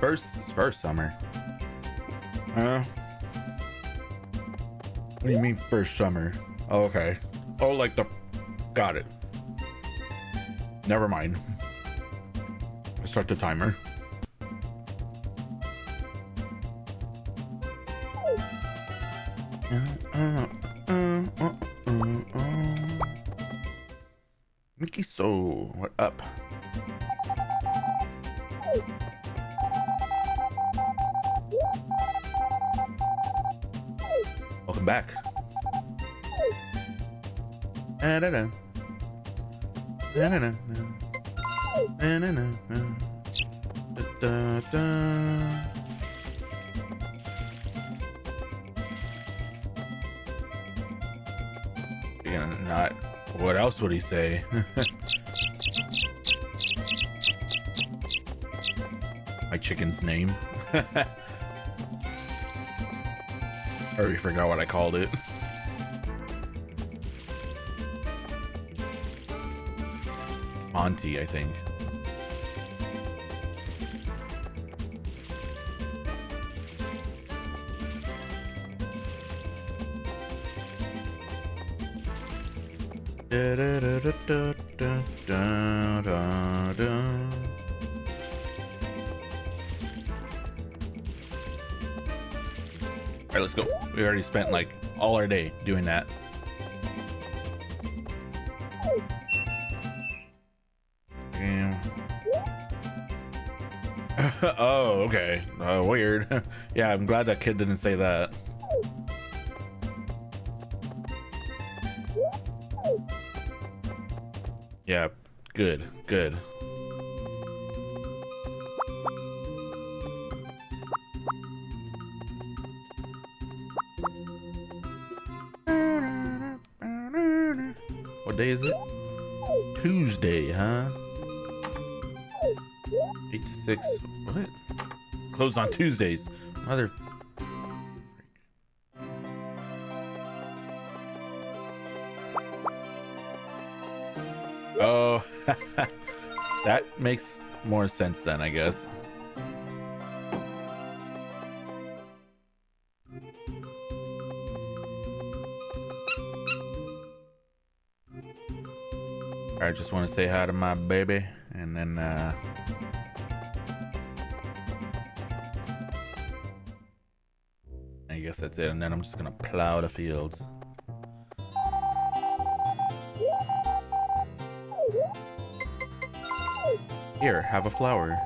First, first summer. Huh? What do you mean first summer? Oh, okay. Oh, like the. Got it. Never mind. Start the timer. Da-da-da. Da-da-da. Da-da-da. Da-da-da. Yeah, not. What else would he say? My chicken's name. I already forgot what I called it. Monty, I think. All right, let's go. We already spent like all our day doing that. yeah, I'm glad that kid didn't say that. Tuesdays. Mother. Oh, that makes more sense then, I guess. I just want to say hi to my baby, and then uh, guess that's it. And then I'm just gonna plow the fields. Here, have a flower.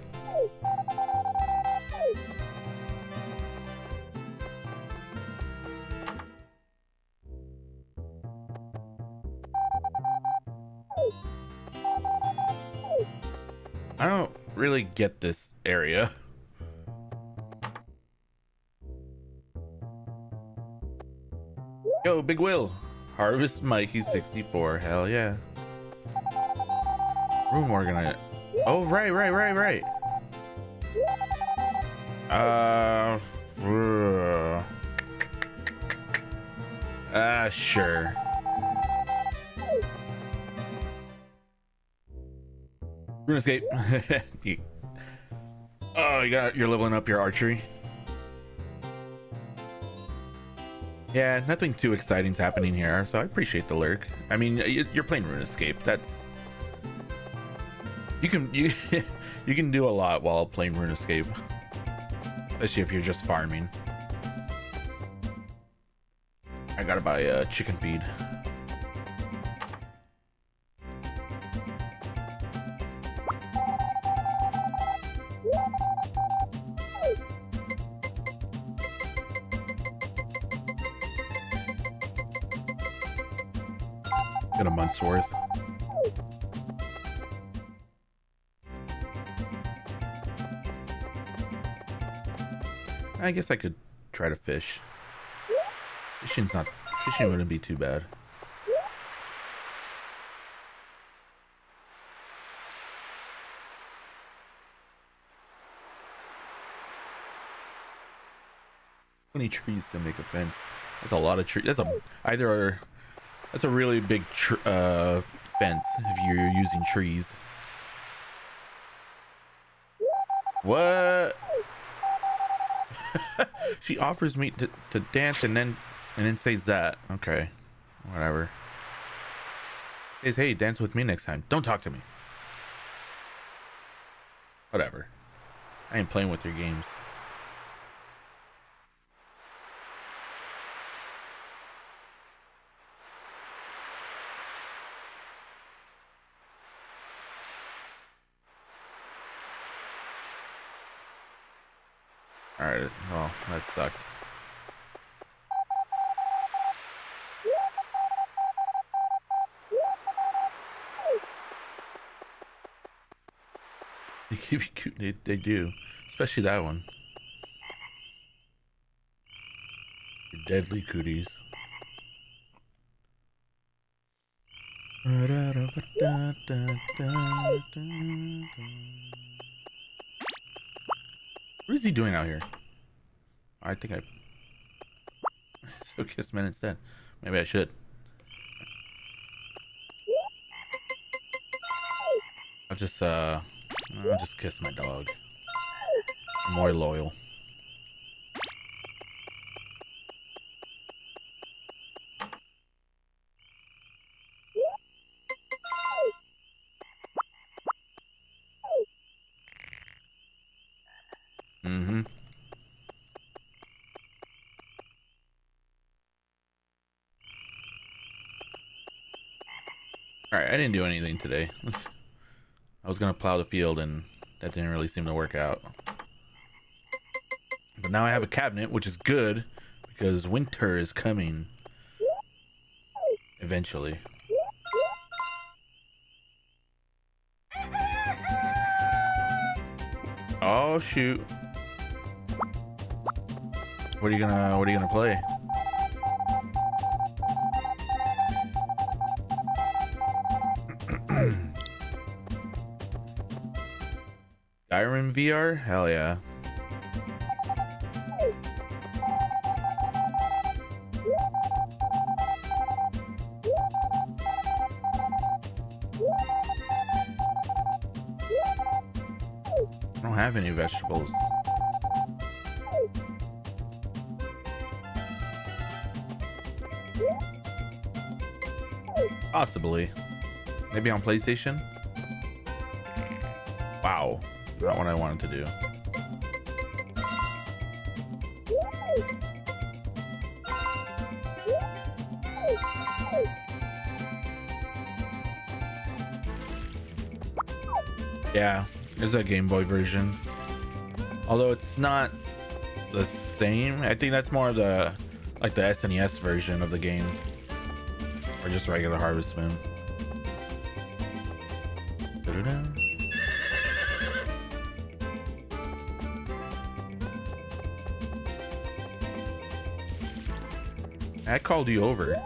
I don't really get this area. Yo, Big Will. Harvest Mikey 64. Hell yeah. Room organizer. Oh, right, right, right, right. Uh. Uh, uh sure. RuneScape. oh, you got you're leveling up your archery. Yeah, nothing too exciting's happening here, so I appreciate the lurk. I mean, you're playing RuneScape. That's you can you you can do a lot while playing RuneScape, especially if you're just farming. I gotta buy a chicken feed. I guess I could try to fish. Fishing's not fishing wouldn't be too bad. Twenty trees to make a fence. That's a lot of trees. That's a either that's a really big uh, fence if you're using trees. What? she offers me to, to dance and then and then says that. Okay. Whatever. She Says, hey, dance with me next time. Don't talk to me. Whatever. I ain't playing with your games. Alright, well, that sucked. They give you cute, they, they do. Especially that one. Deadly cooties. He doing out here? I think I so kiss men instead. Maybe I should. I'll just uh I'll just kiss my dog. I'm more loyal. Didn't do anything today. I was gonna plow the field and that didn't really seem to work out. But now I have a cabinet, which is good because winter is coming eventually. Oh shoot. What are you gonna what are you gonna play? Skyrim VR? Hell yeah. I don't have any vegetables. Possibly. Maybe on PlayStation? Wow. Not what I wanted to do. Yeah, there's a Game Boy version. Although it's not the same. I think that's more of the like the SNES version of the game. Or just regular Harvest Moon. I called you over.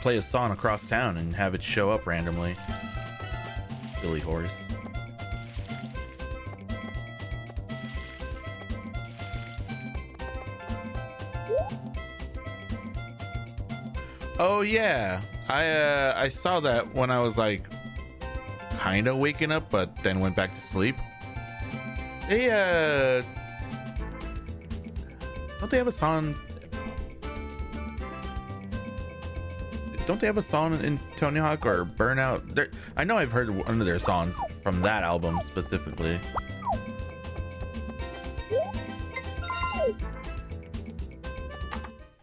Play a song across town and have it show up randomly. Silly horse. Oh yeah, I uh, I saw that when I was like kind of waking up, but then went back to sleep. They uh, don't they have a song? Don't they have a song in Tony Hawk or Burnout? They're, I know I've heard one of their songs from that album specifically.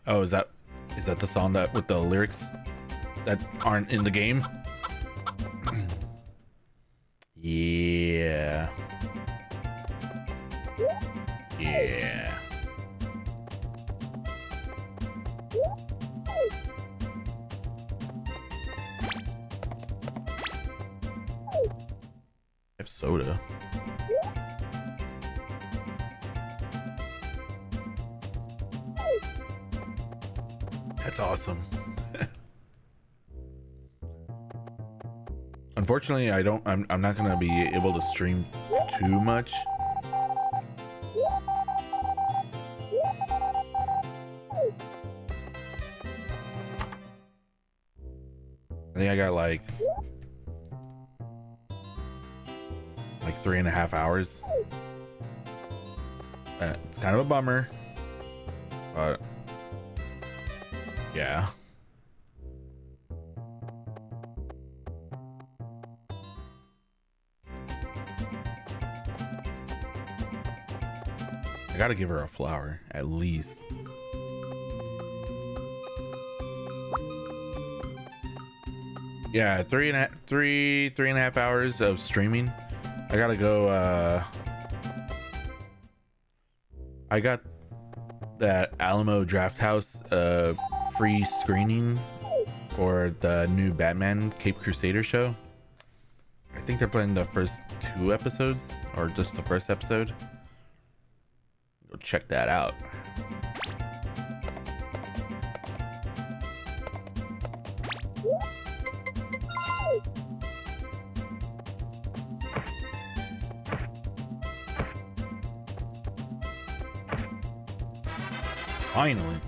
Oh, is that is that the song that with the lyrics that aren't in the game? yeah. Unfortunately, I don't. I'm. I'm not gonna be able to stream too much. I think I got like like three and a half hours. Uh, it's kind of a bummer, but yeah. Gotta give her a flower, at least. Yeah, three and a three, three and a half hours of streaming. I gotta go, uh... I got that Alamo Drafthouse, uh, free screening for the new Batman Cape Crusader show. I think they're playing the first two episodes, or just the first episode check that out. Finally.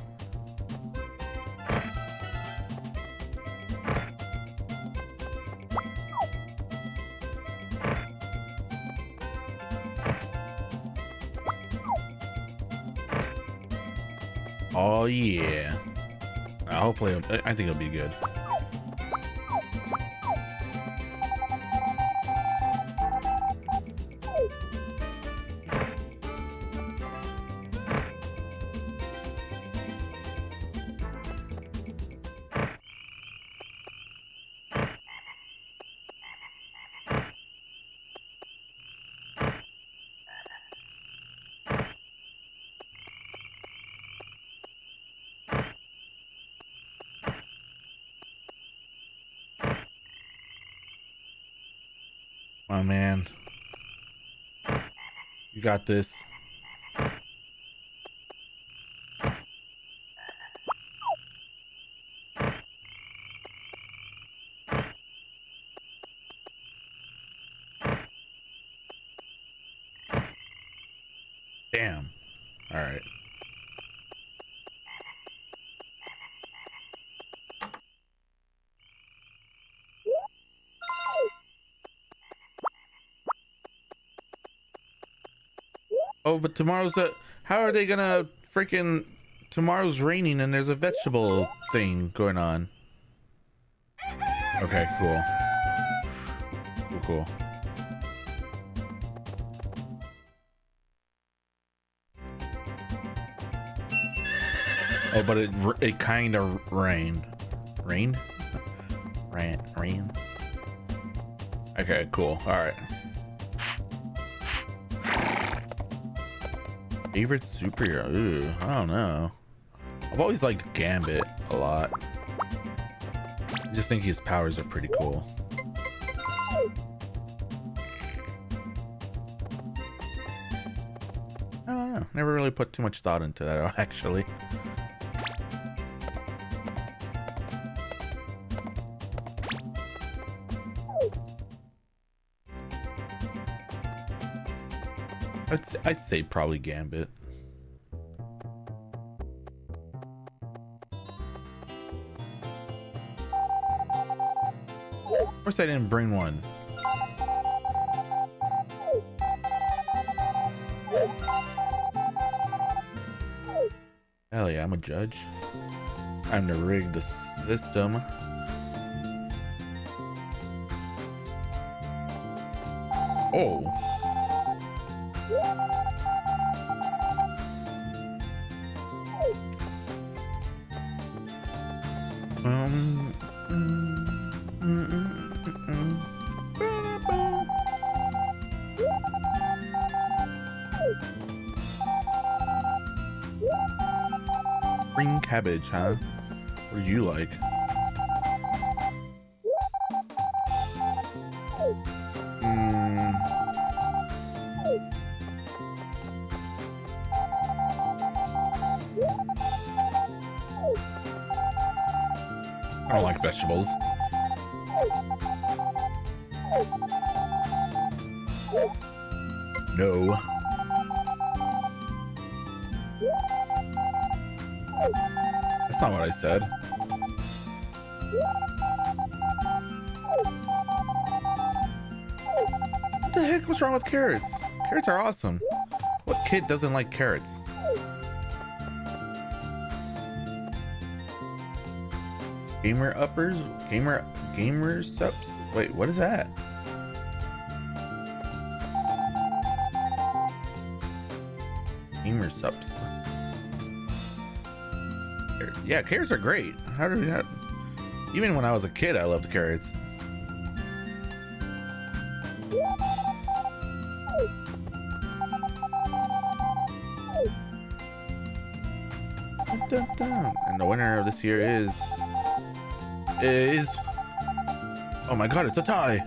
Yeah. Uh, hopefully, I think it'll be good. Got this. Damn. All right. But tomorrow's the. How are they gonna freaking? Tomorrow's raining and there's a vegetable thing going on. Okay, cool. Cool, cool. Oh, but it it kind of rained. Rained? Rain, rain. Okay, cool. All right. Favorite superhero? Ooh, I don't know. I've always liked Gambit a lot. I just think his powers are pretty cool. I don't know. Never really put too much thought into that, actually. I'd, say probably Gambit. Of course I didn't bring one. Hell yeah, I'm a judge. Time to rig the system. Oh. Huh? What do you like? Kid doesn't like carrots? Gamer uppers? Gamer gamer subs? Wait, what is that? Gamer subs. Yeah, carrots are great. How do we have even when I was a kid I loved carrots. Year is is Oh my god, it's a tie.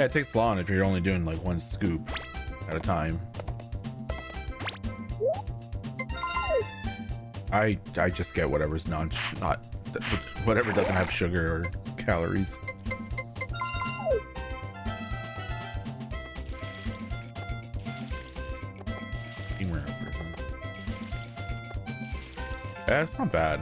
Yeah, it takes long if you're only doing like one scoop at a time. I I just get whatever's non not whatever doesn't have sugar or calories. Yeah, it's not bad.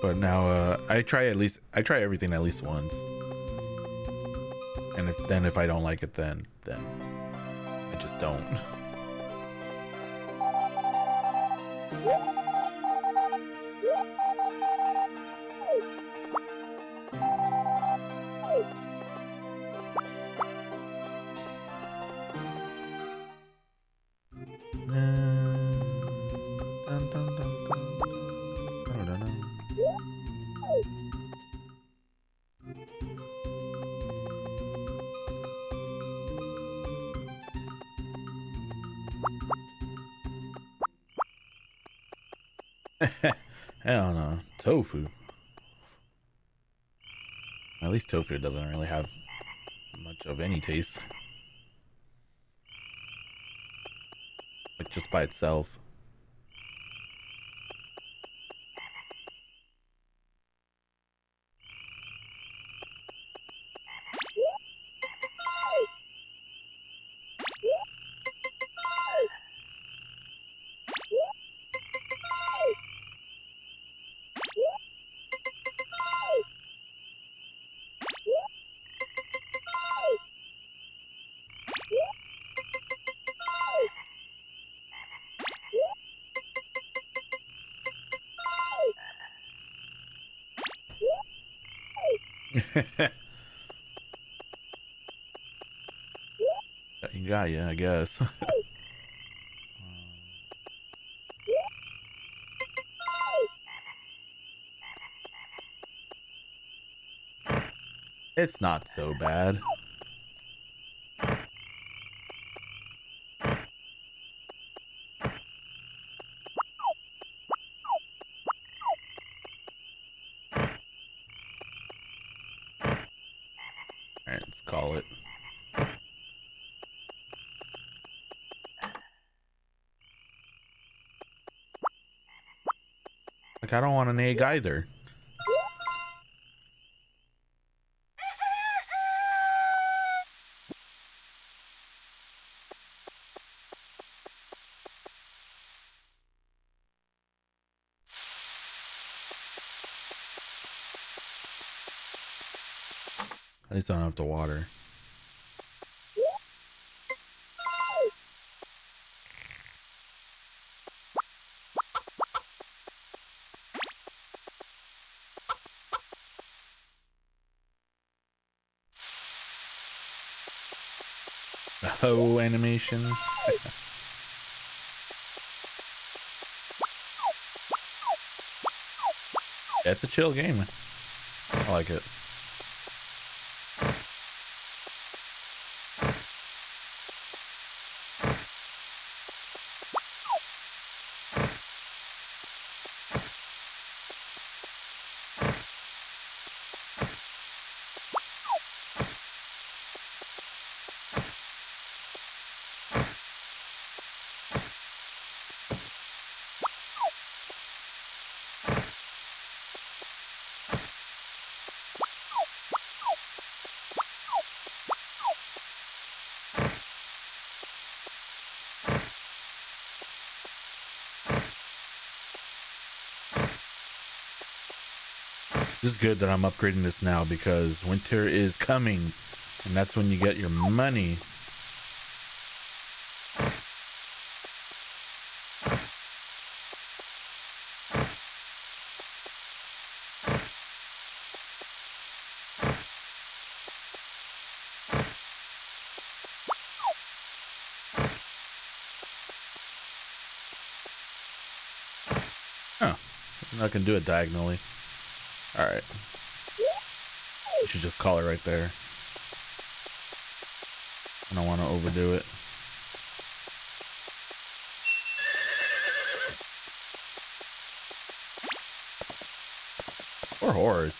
But now uh, I try at least I try everything at least once. And if then if I don't like it, then then I just don't. tofu doesn't really have much of any taste. Like just by itself. Got you, I guess. it's not so bad. Alright, let's call it. Like, I don't want an egg either. At least I don't have to water. Oh, animation. It's a chill game. I like it. Good that I'm upgrading this now because winter is coming and that's when you get your money. I can do it diagonally. Alright. You should just call it right there. I don't want to overdo it. Or horrors.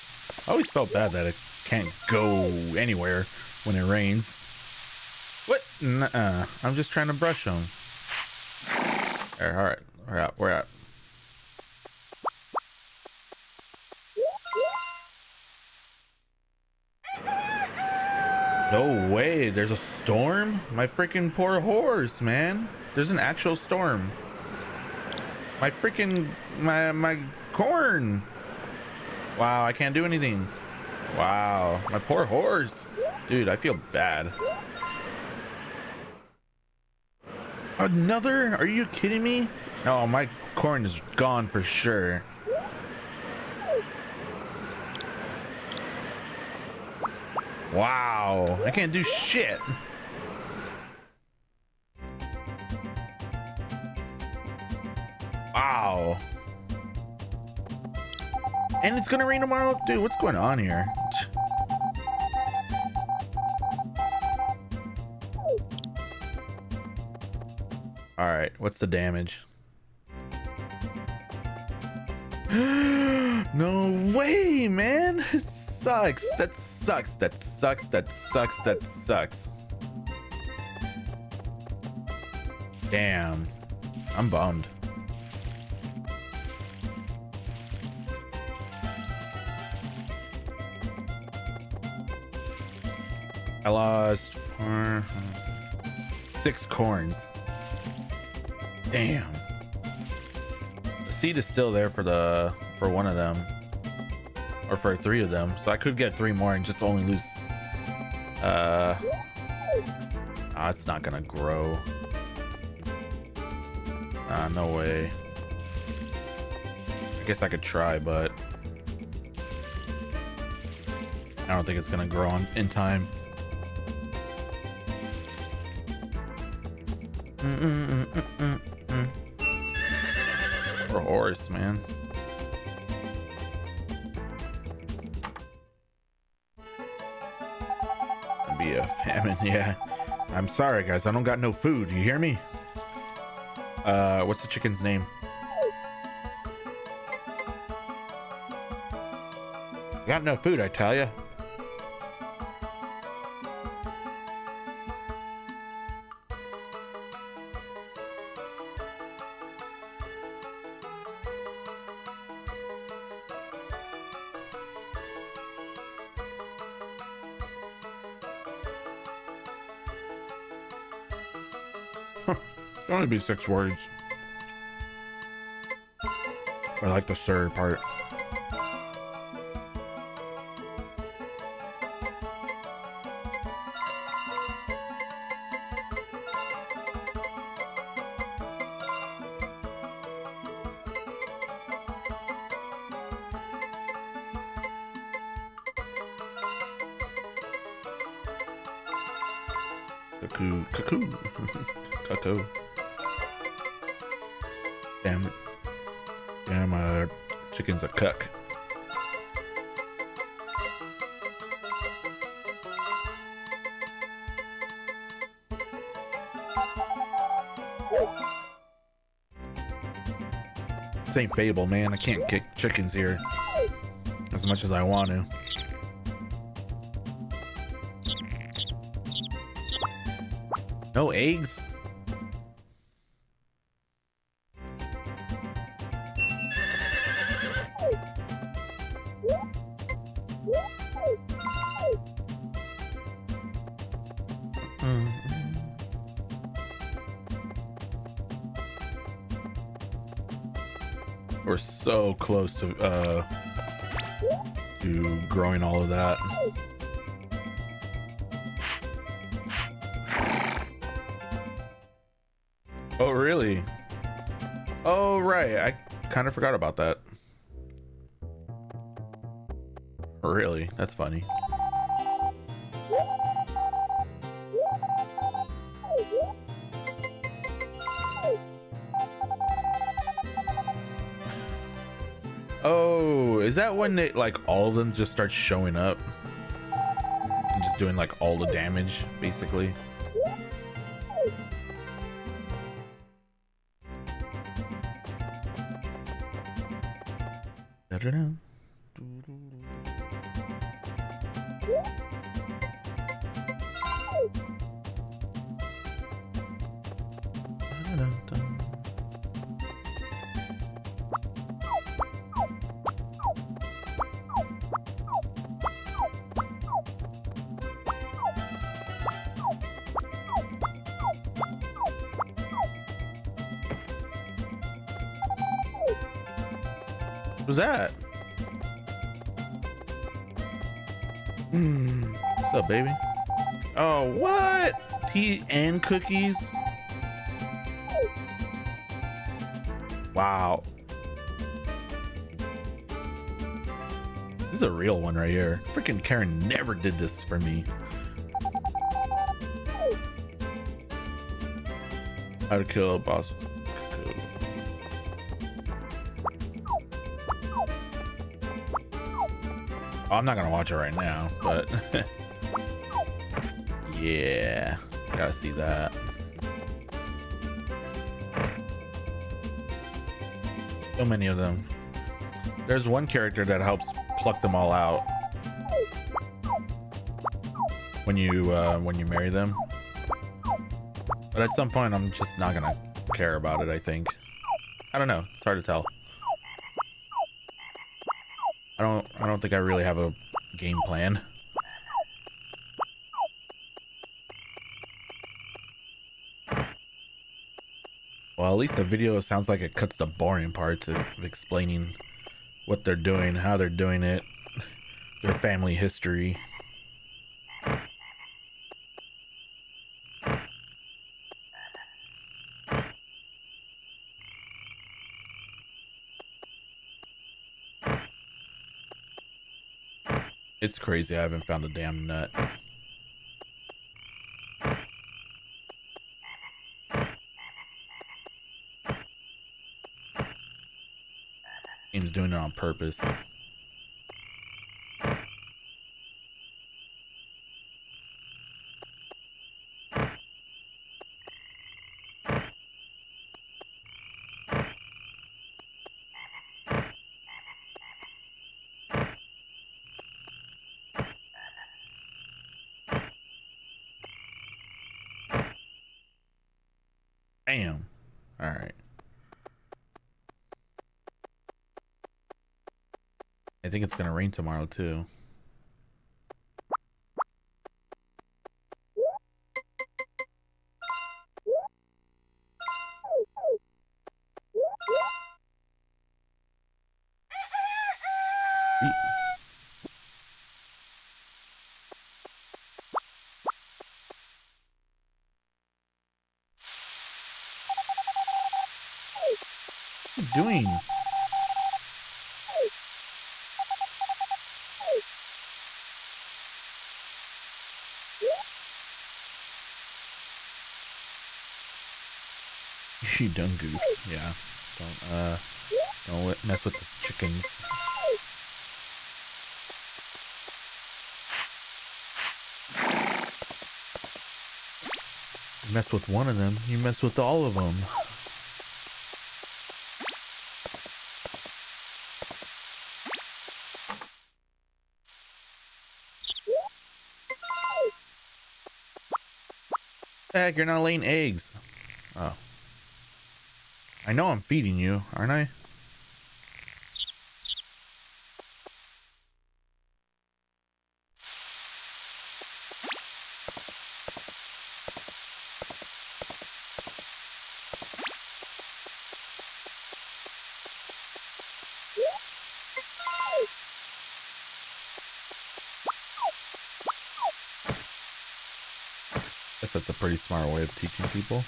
I always felt bad that it can't go anywhere when it rains. What? Nuh-uh. I'm just trying to brush them. Alright, we're out. We're out. No way, there's a storm? My freaking poor horse, man. There's an actual storm. My freaking, my, my corn. Wow, I can't do anything. Wow, my poor horse. Dude, I feel bad. Another? Are you kidding me? No, my corn is gone for sure. Wow, I can't do shit. Wow. And it's gonna rain tomorrow? Dude, what's going on here? All right, what's the damage? no way, man. It sucks. That sucks. That sucks. That sucks. That sucks. Damn. I'm bummed. I lost four, six corns. Damn. The seed is still there for the for one of them. Or for three of them. So I could get three more and just only lose uh oh, it's not gonna grow. Ah, no way. I guess I could try, but I don't think it's gonna grow on in time. Mm -mm sorry, guys. I don't got no food. You hear me? Uh, what's the chicken's name? Got no food, I tell you. Only be six words. I like the sir part. Fable, man. I can't kick chickens here as much as I want to. No eggs? We're so close to uh to growing all of that. Oh really? Oh right, I kind of forgot about that. Really? That's funny. That when they like all of them just start showing up? And just doing like all the damage, basically. Cookies? Wow. This is a real one right here. Freaking Karen never did this for me. To kill a boss. I'm not gonna watch it right now, but yeah, gotta see that. So many of them. There's one character that helps pluck them all out when you uh, when you marry them. But at some point, I'm just not gonna care about it. I think. I don't know. It's hard to tell. I don't. I don't think I really have a game plan. Least the video sounds like it cuts the boring parts of explaining what they're doing, how they're doing it, their family history. It's crazy. I haven't found a damn nut. Doing it on purpose. Bam. All right. I think it's going to rain tomorrow too. Done goofed. Yeah. Don't uh don't mess with the chickens. You mess with one of them, you mess with all of them. heck, you're not laying eggs. Oh. I know I'm feeding you, aren't I? guess that's a pretty smart way of teaching people.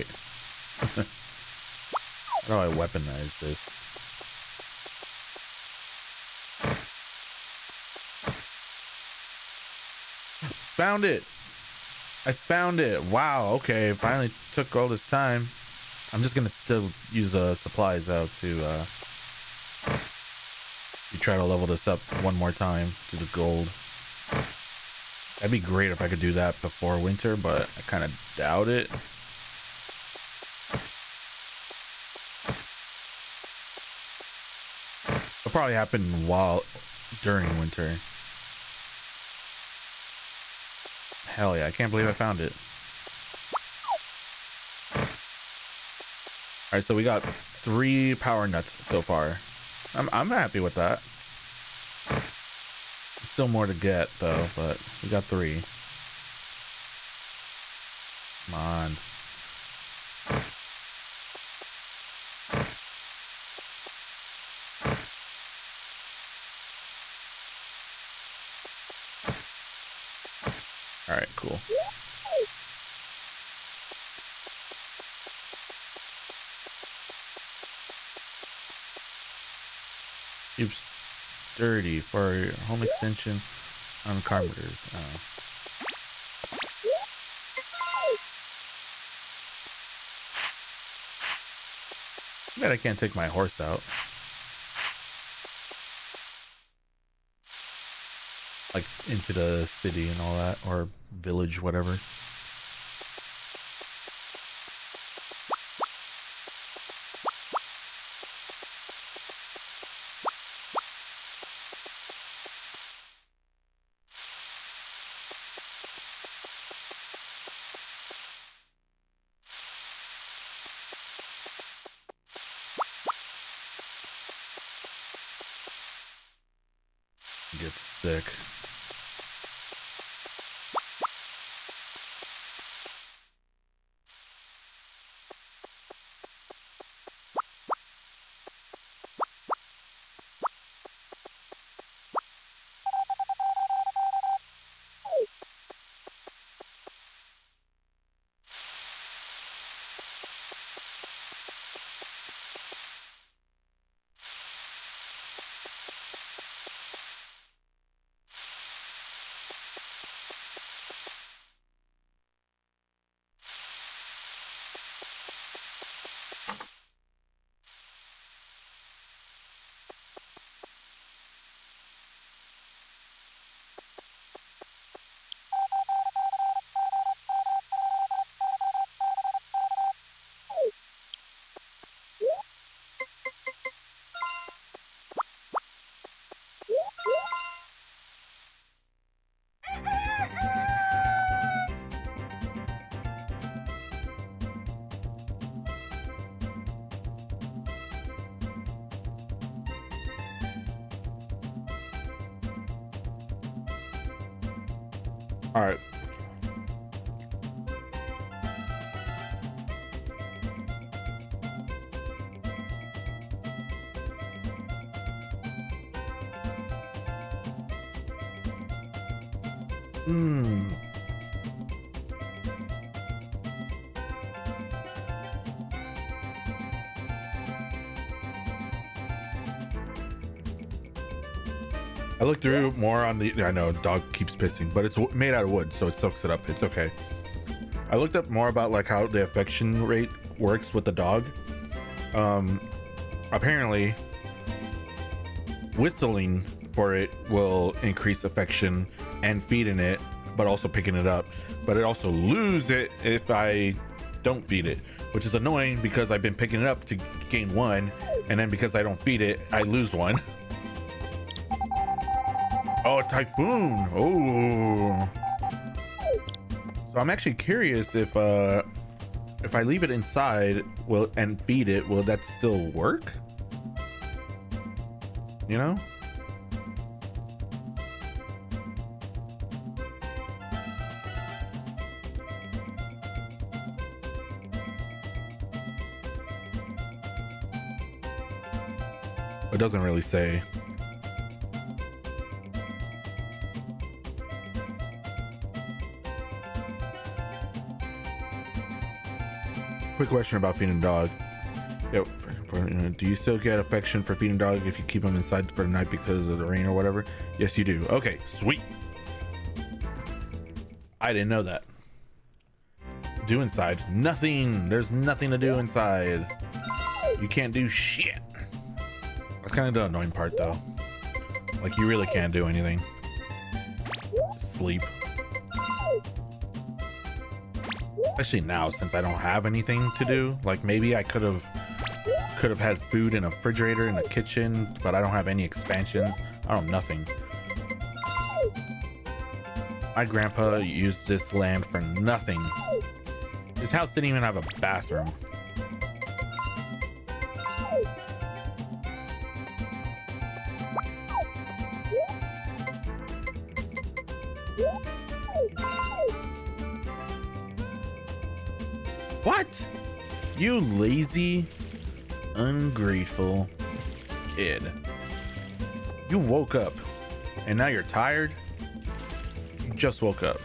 Right. How do I weaponize this? Found it! I found it! Wow, okay, finally took all this time. I'm just gonna still use the supplies out to uh, to try to level this up one more time to the gold. That'd be great if I could do that before winter, but I kind of doubt it. It'll probably happen while during winter. Hell yeah, I can't believe I found it. All right, so we got three power nuts so far. I'm I'm happy with that. Still more to get though, but we got three. Come on. Cool. Keep sturdy for home extension on carpenters. Oh. Uh. Bet I can't take my horse out. Like into the city and all that, or village, whatever. On the. I know dog keeps pissing, but it's made out of wood, so it soaks it up. It's okay. I looked up more about like how the affection rate works with the dog. Um, apparently, whistling for it will increase affection and feeding it, but also picking it up. But it also lose it if I don't feed it, which is annoying because I've been picking it up to gain one, and then because I don't feed it, I lose one. Typhoon. Oh. So I'm actually curious if uh if I leave it inside will and feed it, will that still work? You know? It doesn't really say. Quick question about feeding dog. Yep. Do you still get affection for feeding dog if you keep them inside for the night because of the rain or whatever? Yes, you do. Okay, sweet. I didn't know that. Do inside? Nothing. There's nothing to do inside. You can't do shit. That's kind of the annoying part, though. Like, you really can't do anything. Sleep. Especially now since I don't have anything to do. Like maybe I could have could have had food in a refrigerator in the kitchen, but I don't have any expansions. I don't nothing. My grandpa used this land for nothing. His house didn't even have a bathroom. What? You lazy, ungrateful kid. You woke up and now you're tired? You just woke up.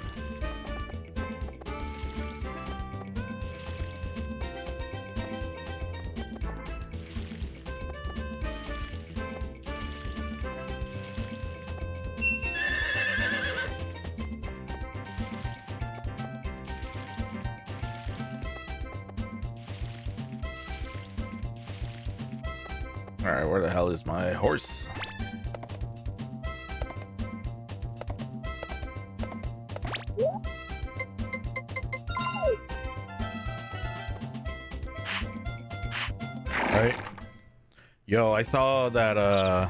That uh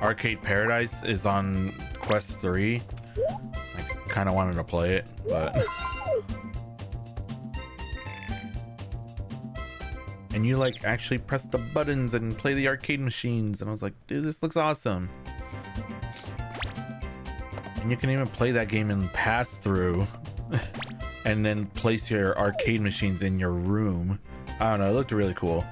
Arcade Paradise is on Quest 3. I kind of wanted to play it, but and you like actually press the buttons and play the arcade machines and I was like, dude, this looks awesome. And you can even play that game in pass through and then place your arcade machines in your room. I don't know, it looked really cool.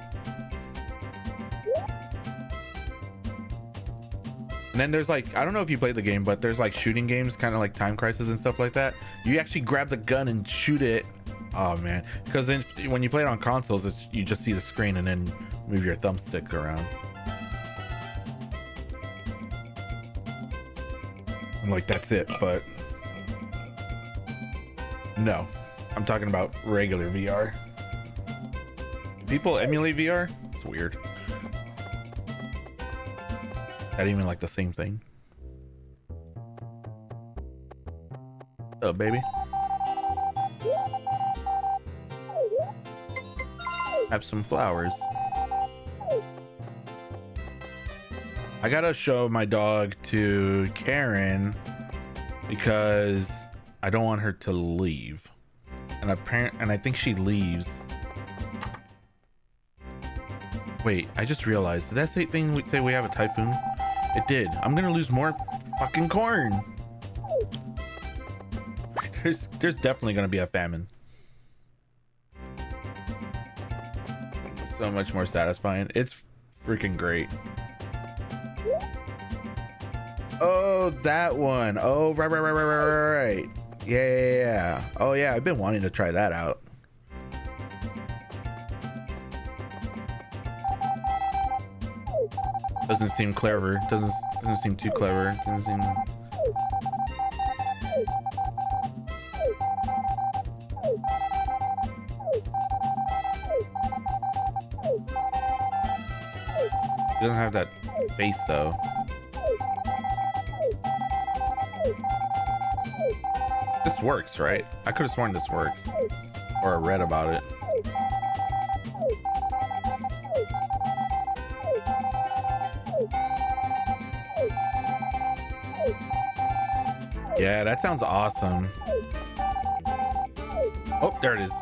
And then there's like, I don't know if you played the game, but there's like shooting games, kind of like Time Crisis and stuff like that. You actually grab the gun and shoot it. Oh man, because then when you play it on consoles, it's you just see the screen and then move your thumbstick around. I'm like, that's it, but no, I'm talking about regular VR. People emulate VR? It's weird. That even like the same thing. Oh, baby. Have some flowers. I gotta show my dog to Karen because I don't want her to leave. And apparent and I think she leaves. Wait, I just realized. Did that say thing we say we have a typhoon? It did. I'm gonna lose more fucking corn. There's there's definitely gonna be a famine. So much more satisfying. It's freaking great. Oh, that one. Oh, right, right, right, right, right, right. Yeah, yeah, yeah. Oh, yeah. I've been wanting to try that out. Doesn't seem clever. Doesn't doesn't seem too clever. Doesn't seem. Doesn't have that face though. This works, right? I could have sworn this works. Or I read about it. Yeah, that sounds awesome. Oh, there it is.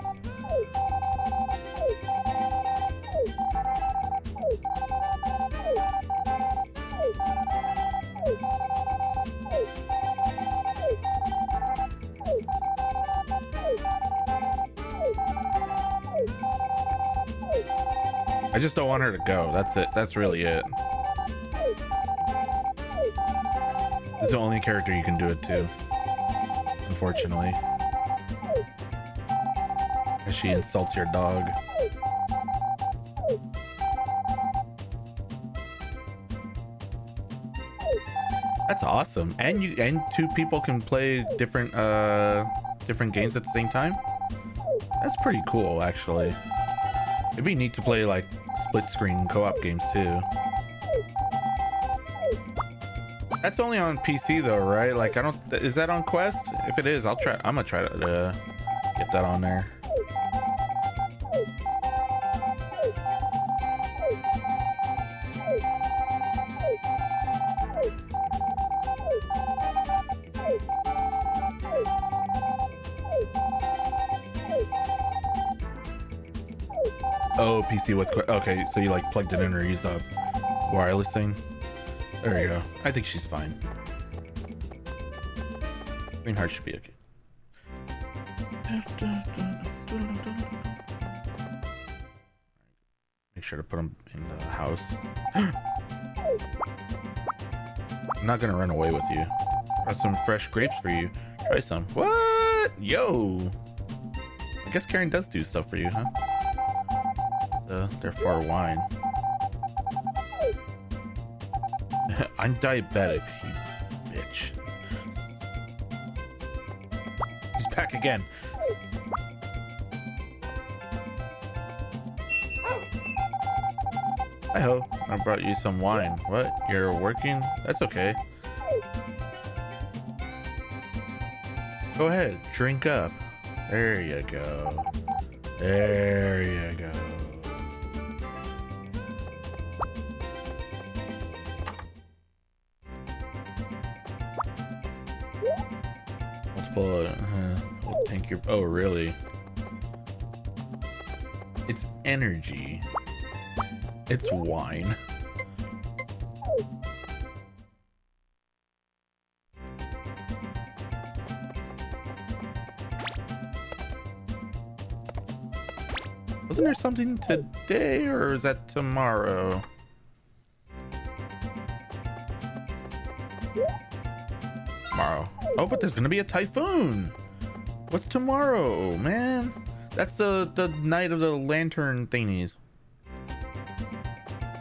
I just don't want her to go. That's it. That's really it. Is the only character you can do it to. Unfortunately. As she insults your dog. That's awesome. And you and two people can play different uh different games at the same time. That's pretty cool actually. It'd be neat to play like split screen co-op games too. That's only on PC though, right? Like I don't is that on Quest? If it is, I'll try I'm gonna try to uh, get that on there. Oh, PC with okay, so you like plugged it in or used a wireless thing. There you go. I think she's fine. Green heart should be okay. Make sure to put them in the house. I'm not gonna run away with you. Got some fresh grapes for you. Try some. What? Yo. I guess Karen does do stuff for you, huh? Uh, they're for wine. I'm diabetic, you bitch. He's back again. Hi ho, I brought you some wine. What? You're working? That's okay. Go ahead, drink up. There you go. There you go. Apple. Uh. Oh, really? It's energy. It's wine. Wasn't there something today or is that tomorrow? Oh, but there's gonna be a typhoon. What's tomorrow, man? That's the the night of the lantern thingies.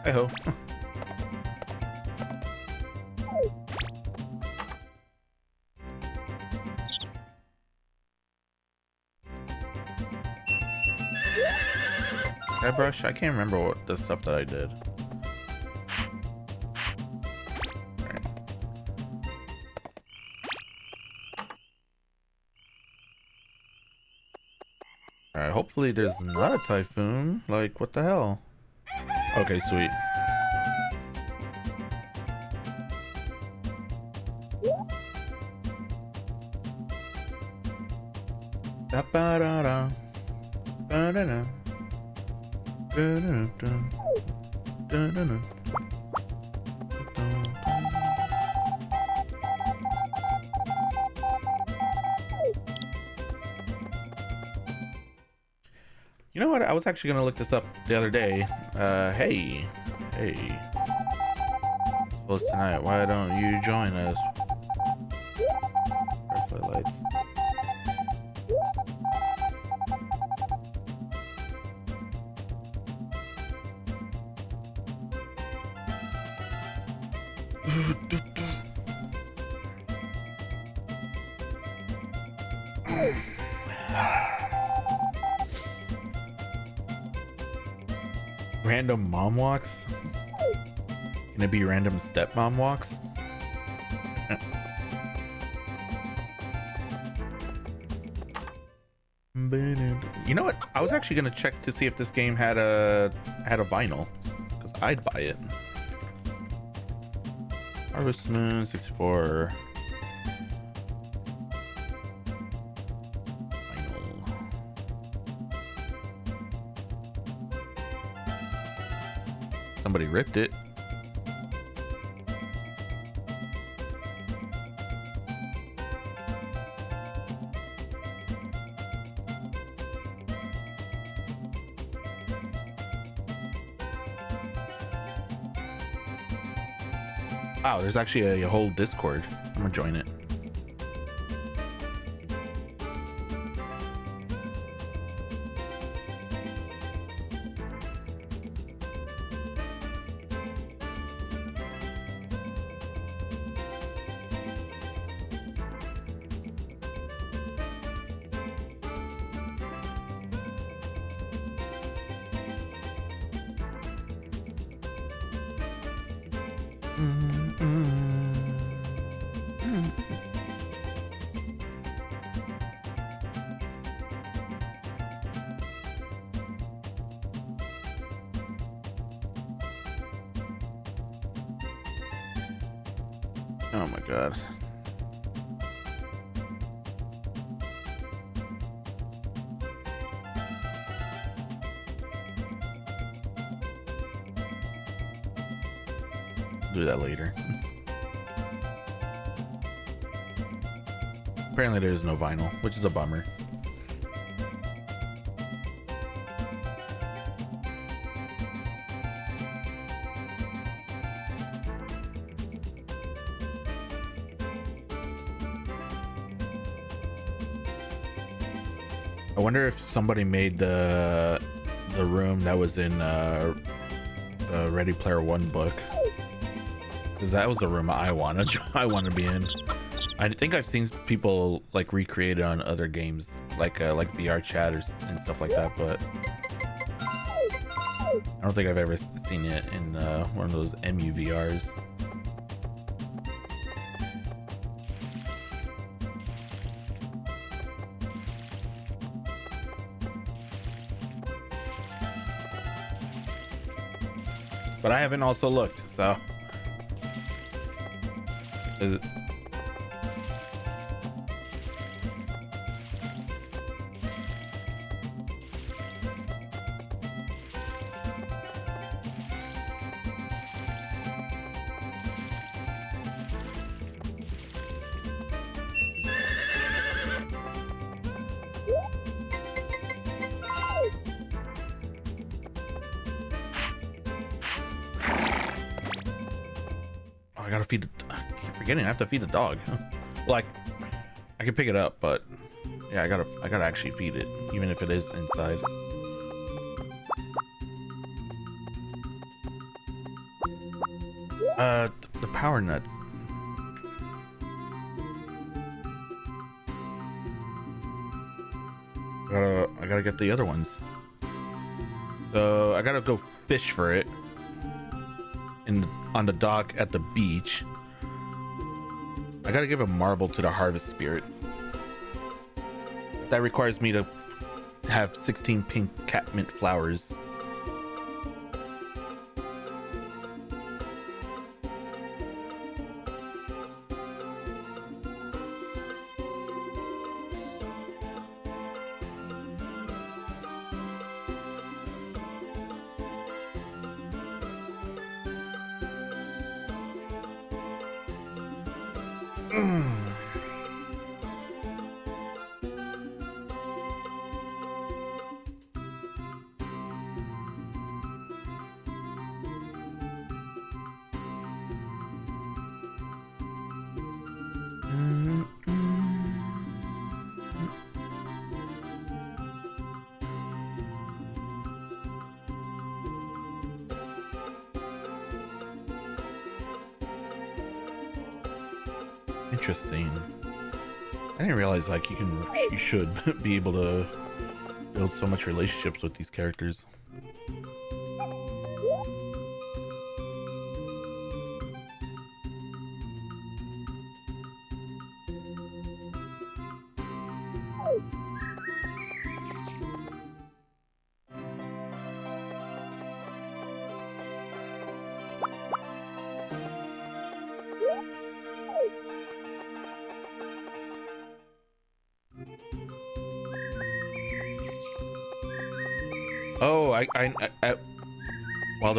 Hey ho. brush? I can't remember what the stuff that I did. Hopefully there's not a typhoon. Like, what the hell? Okay, sweet. Da ba da da. Da da. You know what? I was actually gonna look this up the other day. Uh, hey, hey. Suppose tonight. Why don't you join us? Walks? Can it be random stepmom walks? you know what? I was actually gonna check to see if this game had a had a vinyl, because I'd buy it. Harvest Moon 64. Ripped it. Wow, there's actually a, a whole Discord. I'm gonna join it. Vinyl, which is a bummer. I wonder if somebody made the the room that was in uh, the Ready Player One book, because that was the room I want to I want to be in. I think I've seen people like recreate it on other games, like uh, like VR chat or, and stuff like that, but I don't think I've ever seen it in uh, one of those MUVRs. But I haven't also looked, so. Gotta feed the. I keep forgetting I have to feed the dog. like, I can pick it up, but yeah, I gotta I gotta actually feed it, even if it is inside. Uh, the power nuts. I gotta, I gotta get the other ones. So I gotta go fish for it in on the dock at the beach. I gotta give a marble to the harvest spirits. That requires me to have 16 pink catmint flowers. Like you can you should be able to build so much relationships with these characters.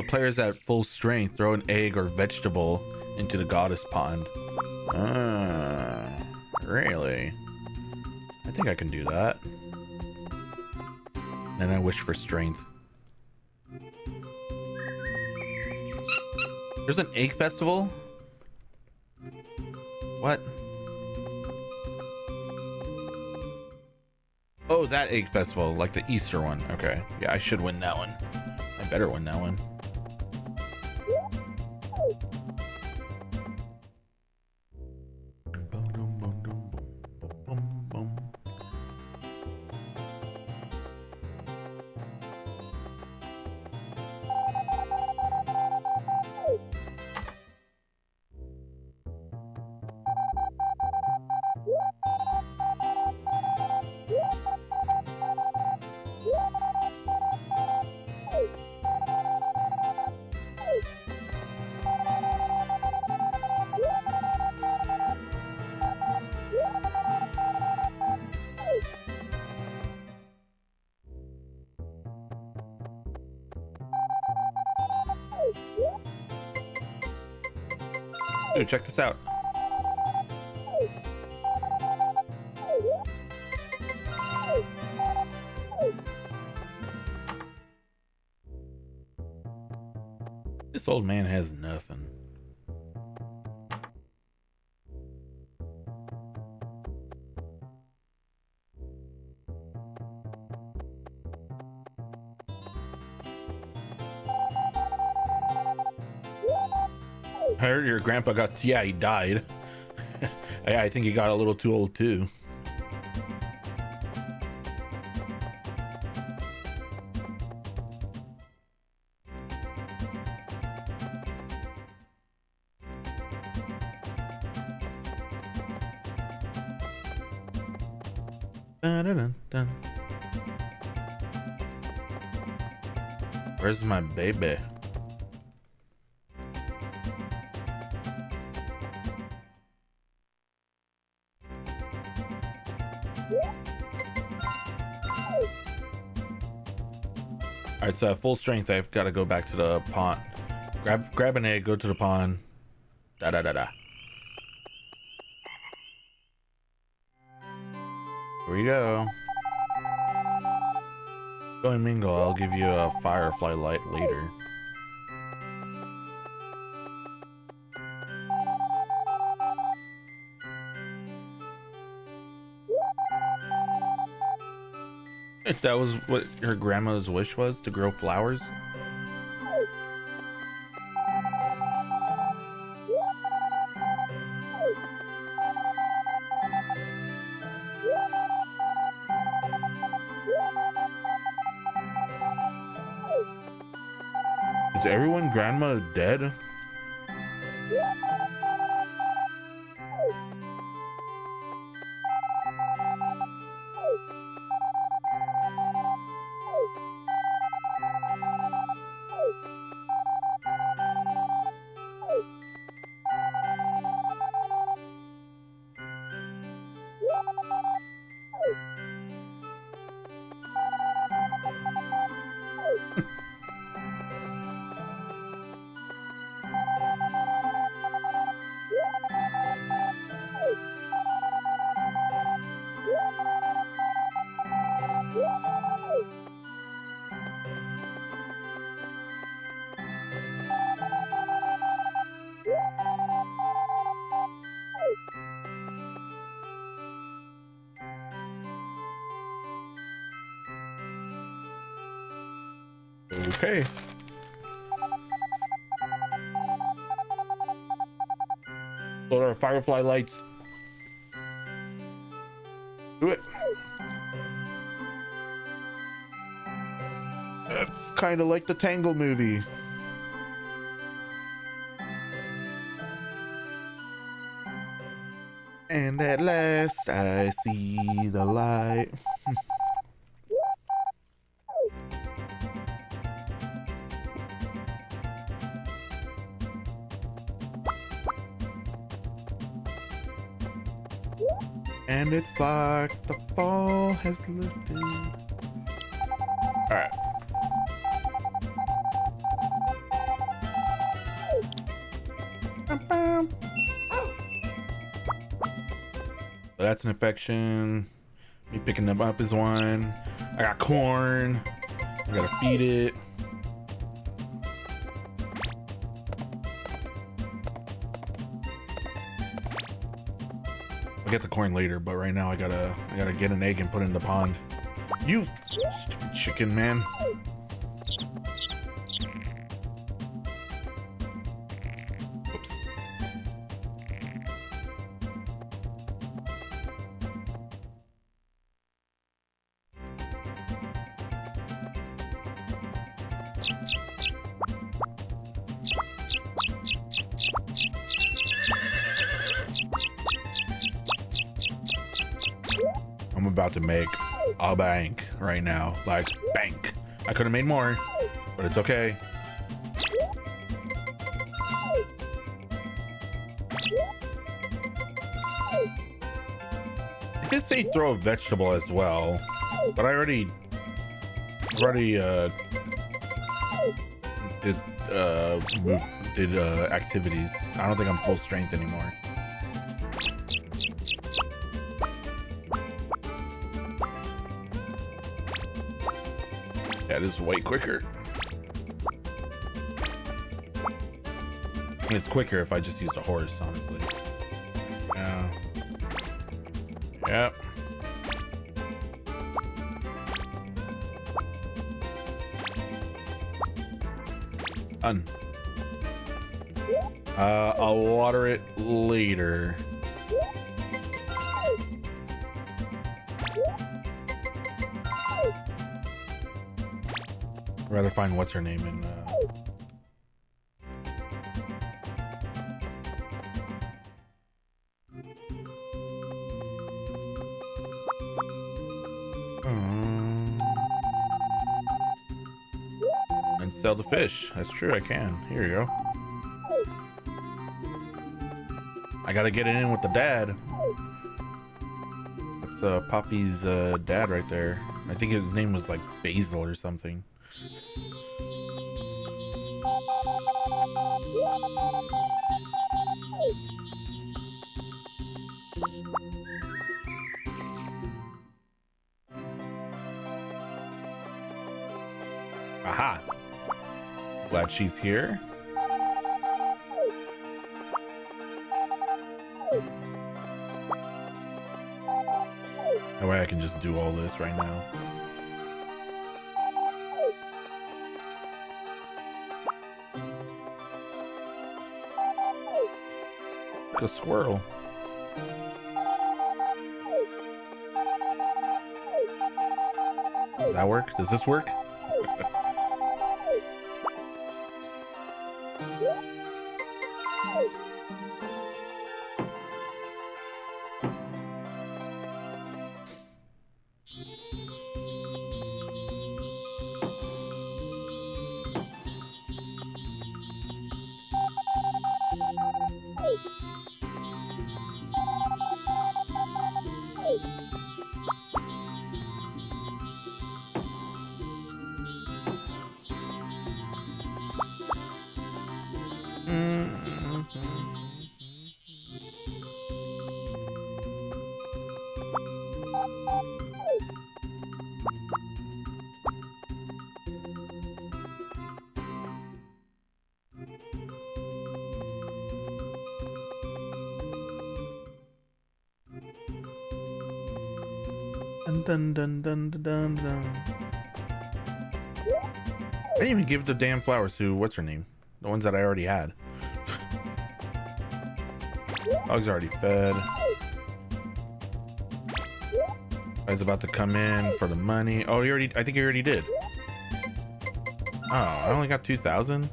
While the player is at full strength, throw an egg or vegetable into the goddess pond. Ah, really? I think I can do that. And I wish for strength. There's an egg festival? What? Oh, that egg festival, like the Easter one. Okay. Yeah, I should win that one. I better win that one. Grandpa got, yeah, he died. yeah, I think he got a little too old too. Where's my baby? At full strength, I've got to go back to the pond. Grab, grab an egg, go to the pond. Da da da da. Here we go. Go and mingle. I'll give you a firefly light later. That was what her grandma's wish was to grow flowers. Is everyone grandma dead? Okay. Are firefly lights? Do it. It's kind of like the Tangle movie. And at last I see the light. And it's like the fall has lifted. Alright. So oh. that's an infection. Me picking them up is one. I got corn. I gotta feed it. Get the corn later, but right now I gotta I gotta get an egg and put it in the pond. You stupid chicken man. Bank right now. Like, bank. I could have made more, but it's okay. I did say throw a vegetable as well, but I already, already, uh, did, uh, did, uh, activities. I don't think I'm full strength anymore. Is way quicker. It's quicker if I just used a horse, honestly. Yeah. Yep. Done. Uh, I'll water it later. Rather find what's her name in uh... Um, and sell the fish. That's true, I can. Here you go. I gotta get it in with the dad. That's uh, Poppy's uh, dad right there. I think his name was like Basil or something. she's here. That way I can just do all this right now. Like a squirrel. Does that work? Does this work? Dun, dun, dun, dun, dun, dun. I didn't even give the damn flowers to what's her name? The ones that I already had. Dog's already fed. Guy's about to come in for the money. Oh, he already. I think he already did. Oh, I only got two thousand.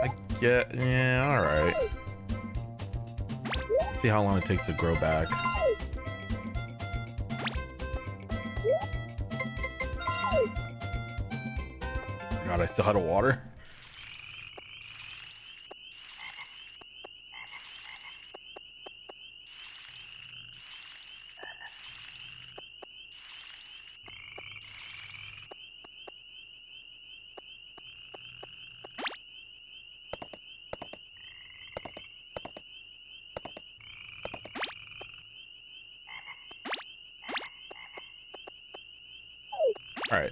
I get. Yeah, all right. See how long it takes to grow back. I still had a water.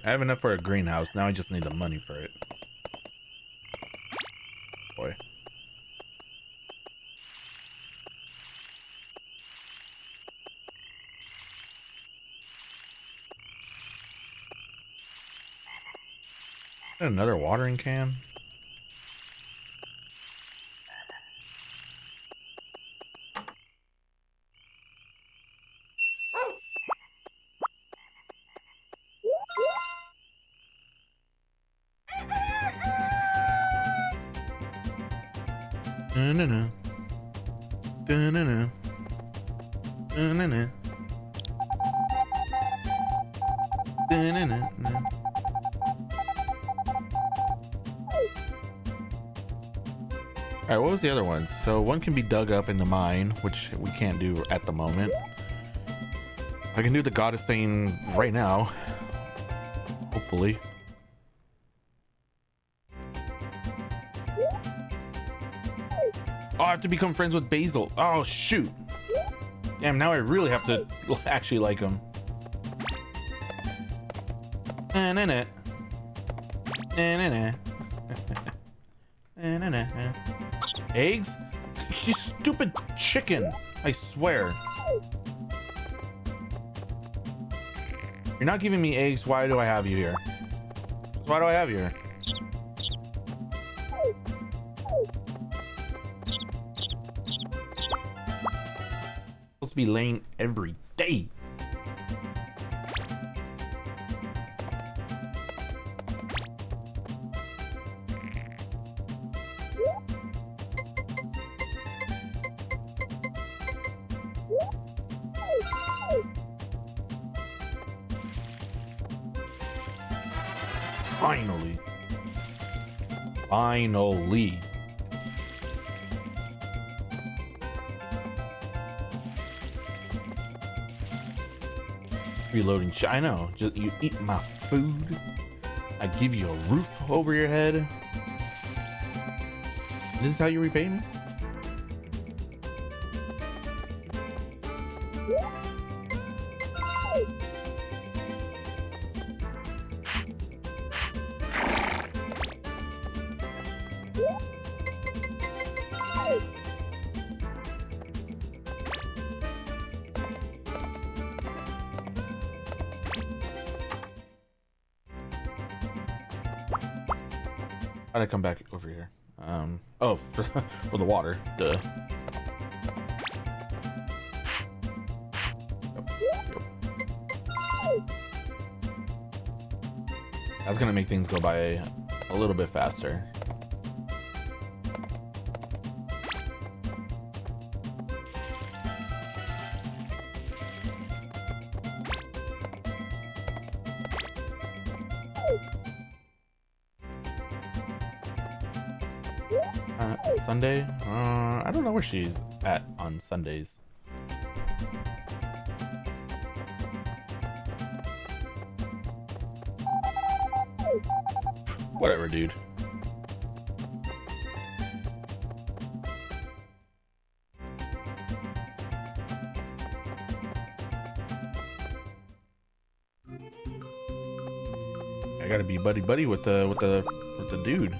I have enough for a greenhouse. Now I just need the money for it. Boy. Another watering can? So one can be dug up in the mine, which we can't do at the moment. I can do the goddess thing right now. Hopefully. Oh, I have to become friends with Basil. Oh, shoot. Damn, now I really have to actually like him. Na na na. Na na na. Eggs? Stupid chicken. I swear. You're not giving me eggs. Why do I have you here? Why do I have you here? supposed to be laying every day. Reloading. I know. Just you eat my food. I give you a roof over your head. This is how you repay me? come back over here? Um, oh, for, for the water, duh. That's gonna make things go by a little bit faster. She's at on Sundays. Whatever, dude. I gotta be buddy buddy with the with the with the dude.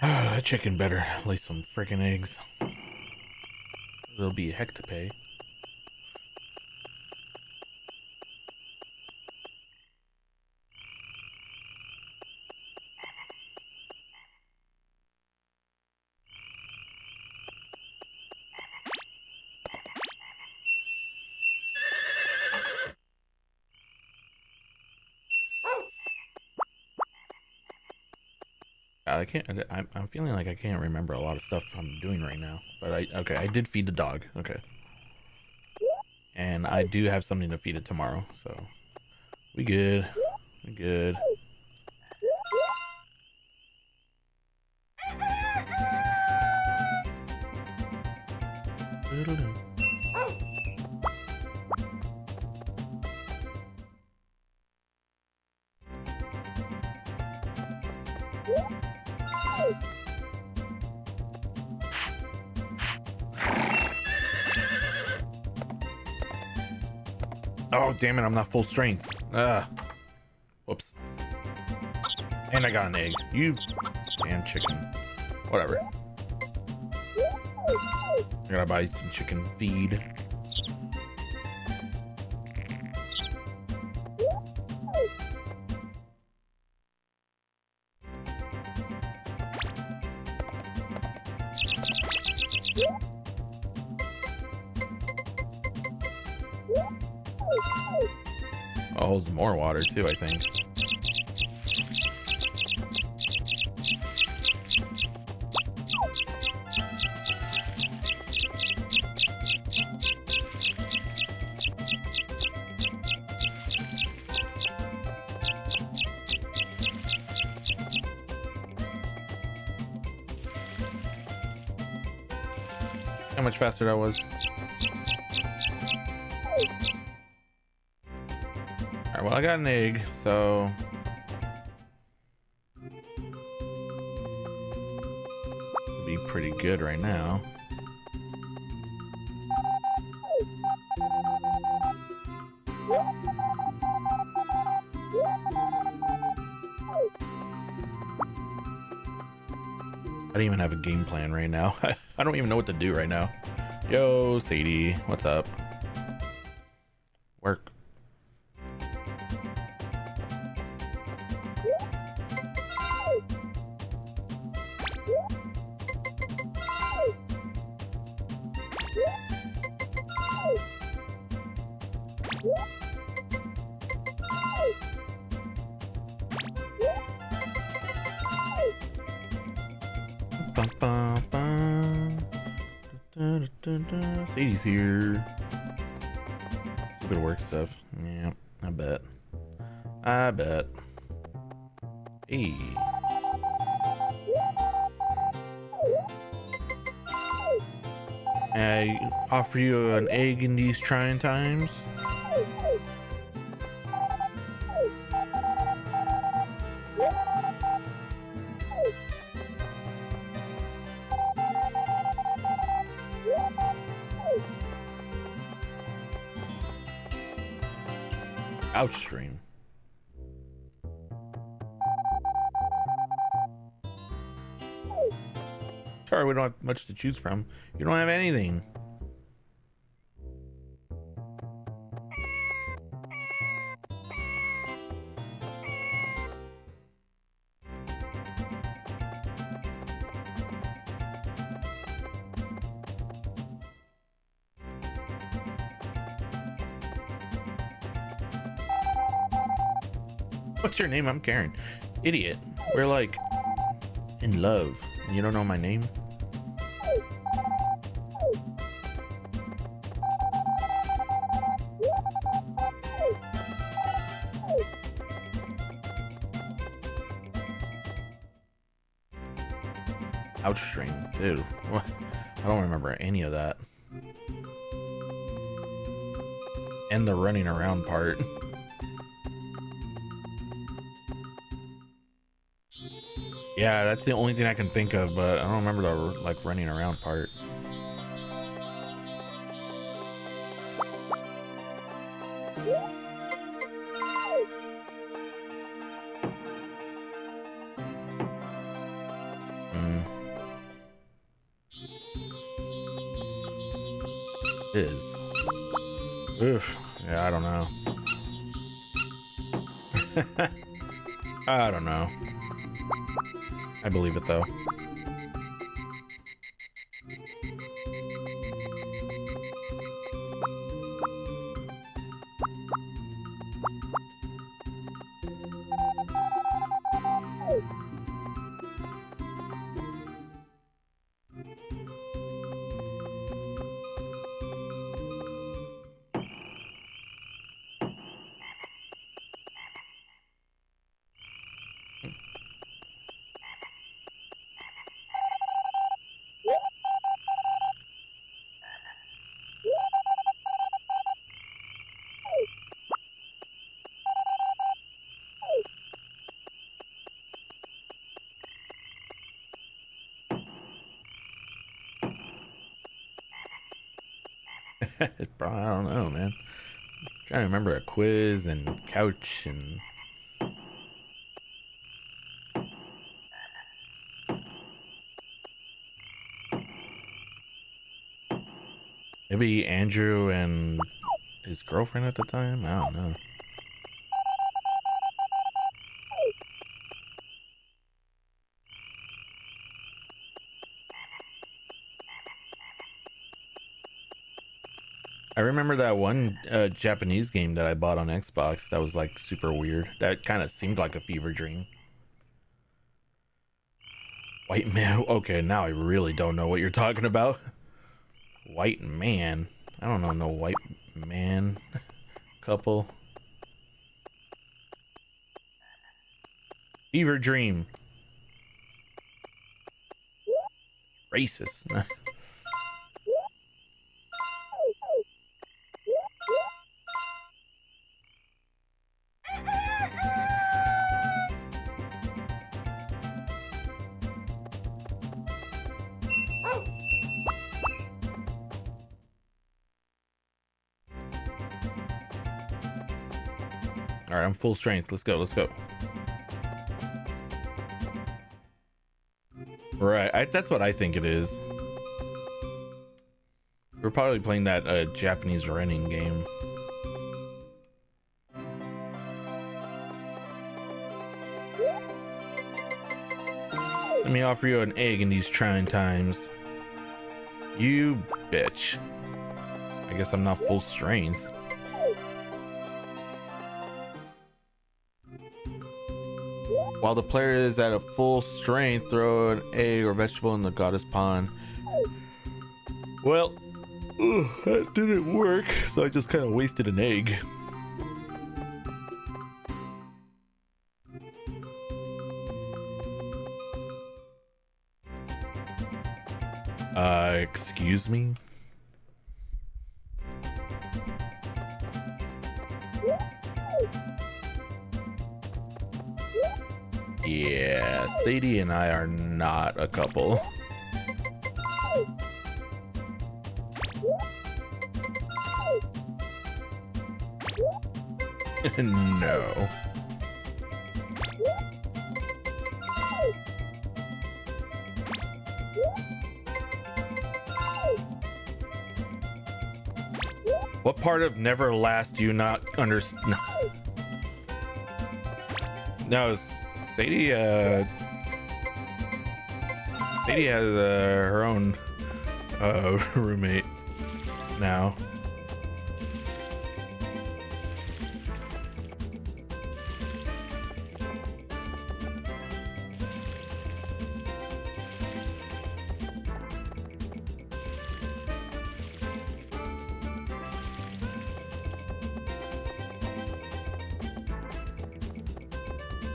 Ah, that chicken better lay some freaking eggs. It'll be a heck to pay. Can't. I'm, I'm feeling like I can't remember a lot of stuff I'm doing right now. But I okay, I did feed the dog. Okay, and I do have something to feed it tomorrow. So we good. We good. Damn it, I'm not full strength. Ah. Whoops. And I got an egg. You damn chicken. Whatever. I gotta buy some chicken feed. Too, I think. An egg, so be pretty good right now. I don't even have a game plan right now. I don't even know what to do right now. Yo, Sadie, what's up? Trying times. Outstream. Sorry, we don't have much to choose from. You don't have anything. What's your name? I'm Karen. Idiot. We're like in love. You don't know my name? Outstream. Dude, what? I don't remember any of that. And the running around part. Yeah, that's the only thing I can think of, but I don't remember the like running around part. Hmm. Is. Oof. Yeah, I don't know. I don't know. I believe it though. And couch and. Maybe Andrew and his girlfriend at the time? I don't know. I that one uh, Japanese game that I bought on Xbox that was like super weird. That kind of seemed like a fever dream. White man. Okay, now I really don't know what you're talking about. White man. I don't know no white man couple. Fever dream. Racist. full strength. Let's go. Let's go. Right, I, that's what I think it is. We're probably playing that uh, Japanese running game. Let me offer you an egg in these trying times. You bitch. I guess I'm not full strength. While the player is at a full strength, throw an egg or vegetable in the goddess pond. Well, ugh, that didn't work, so I just kind of wasted an egg. Uh, excuse me? I are not a couple. no. What part of never last do you not understand? No, Sadie, uh, Sadie has uh, her own uh, roommate now.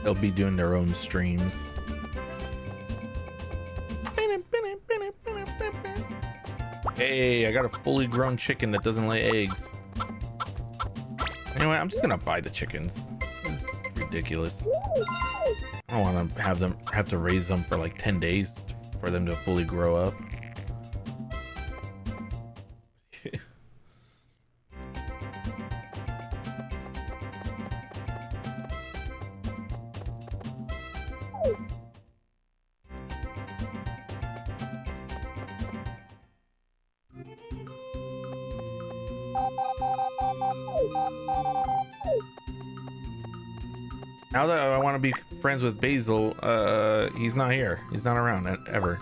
They'll be doing their own streams. I got a fully grown chicken that doesn't lay eggs. Anyway, I'm just gonna buy the chickens. This is ridiculous. I don't want to have them have to raise them for like 10 days for them to fully grow up. Friends with Basil, uh, he's not here. He's not around ever.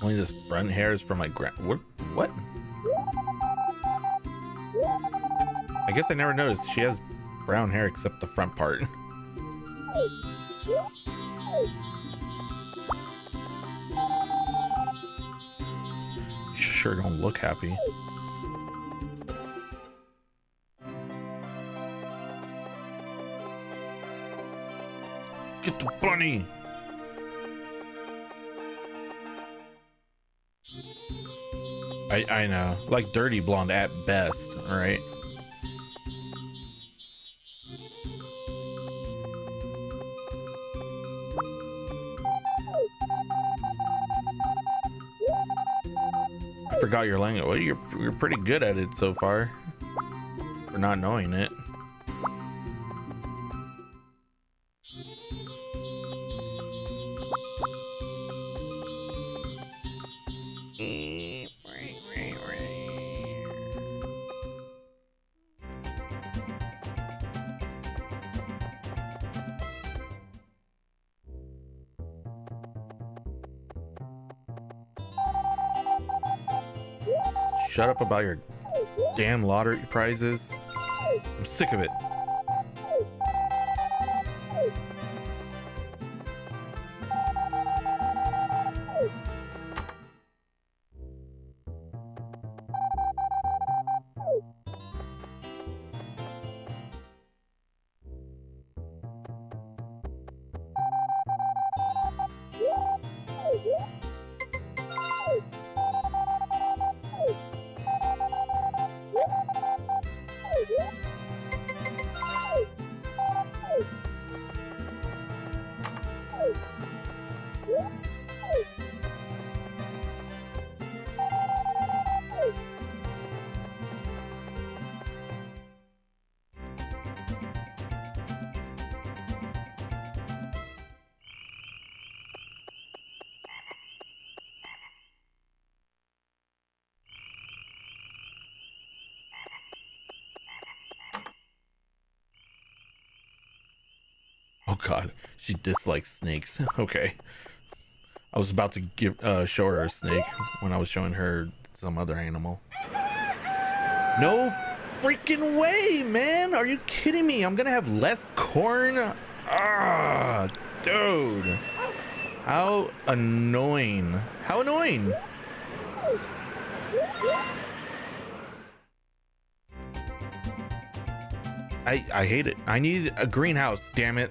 Only this front hair is from my grand. What? What? I guess I never noticed. She has brown hair except the front part. sure don't look happy. Get the bunny! I, I know. Like dirty blonde at best, right? Forgot your language. Well, you're, you're pretty good at it so far. For not knowing it. Shut up about your damn lottery prizes. I'm sick of it. Snakes. okay. I was about to give uh, show her a snake when I was showing her some other animal. No freaking way, man! Are you kidding me? I'm gonna have less corn. Ah, dude. How annoying. How annoying. I I hate it. I need a greenhouse, damn it.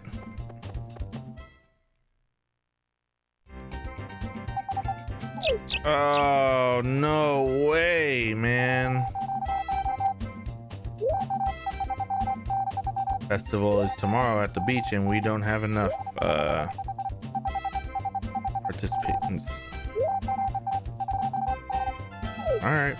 Oh, no way, man. Festival is tomorrow at the beach and we don't have enough uh, participants. All right.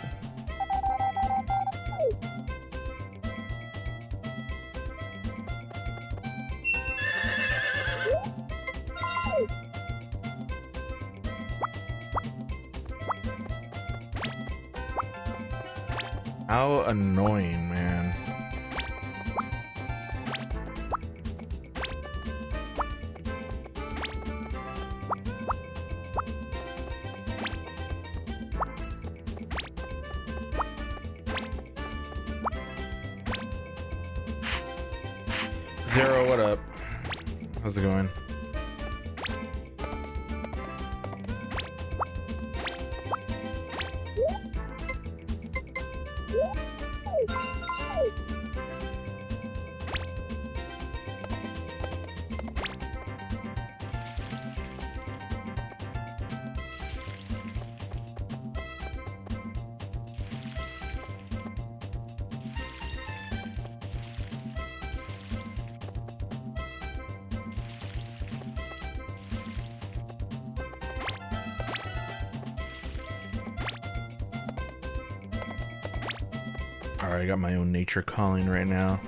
Nature calling right now.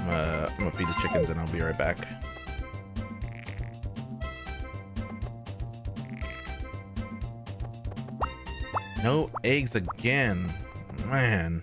Uh, I'm gonna feed the chickens and I'll be right back. No eggs again. Man.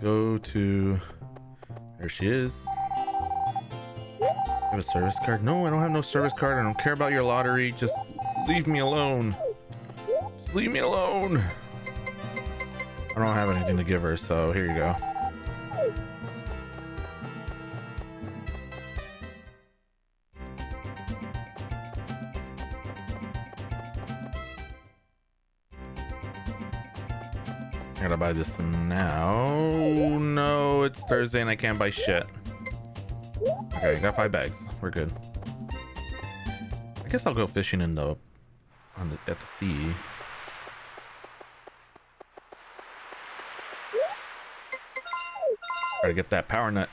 Go to there she is. You have a service card? No, I don't have no service card. I don't care about your lottery. Just leave me alone. Just leave me alone. I don't have anything to give her, so here you go. I gotta buy this now. Thursday and I can't buy shit. Okay, got five bags. We're good. I guess I'll go fishing in the on the at the sea. To get that power nut.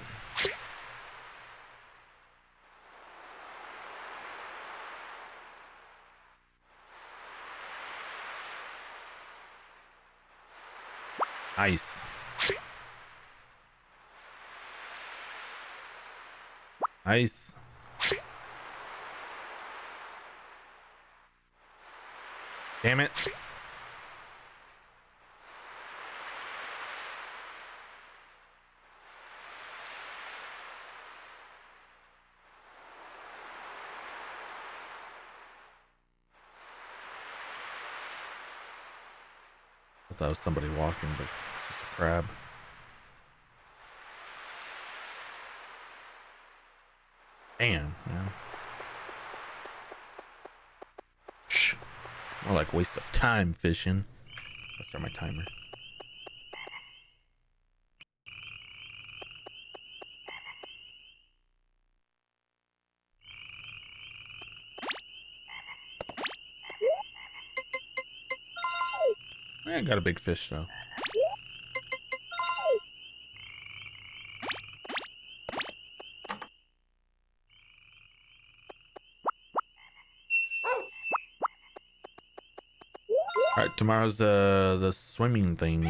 Nice. Nice. Damn it. I thought that was somebody walking, but it's just a crab. Damn, man. More like waste of time fishing. Let's start my timer. I got a big fish though. Tomorrow's the the swimming thing.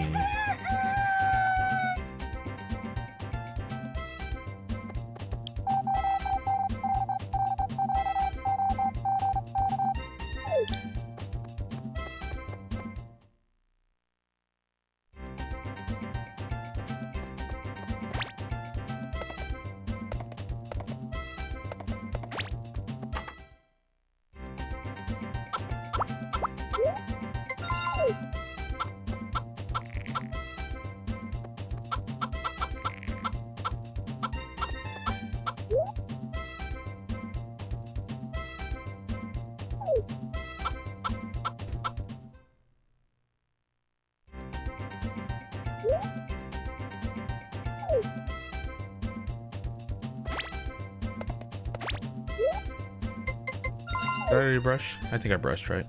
Think I brushed right.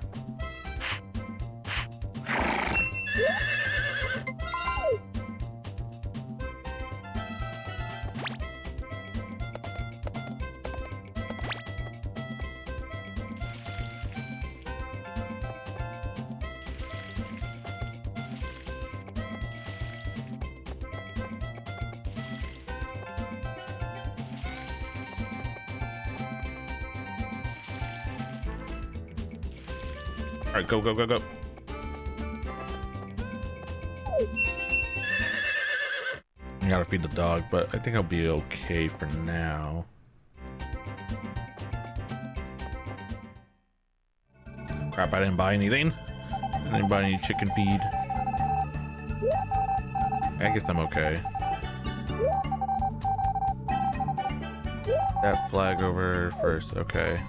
Go, go. I gotta feed the dog, but I think I'll be okay for now. Crap, I didn't buy anything. I didn't buy any chicken feed. I guess I'm okay. That flag over first, okay.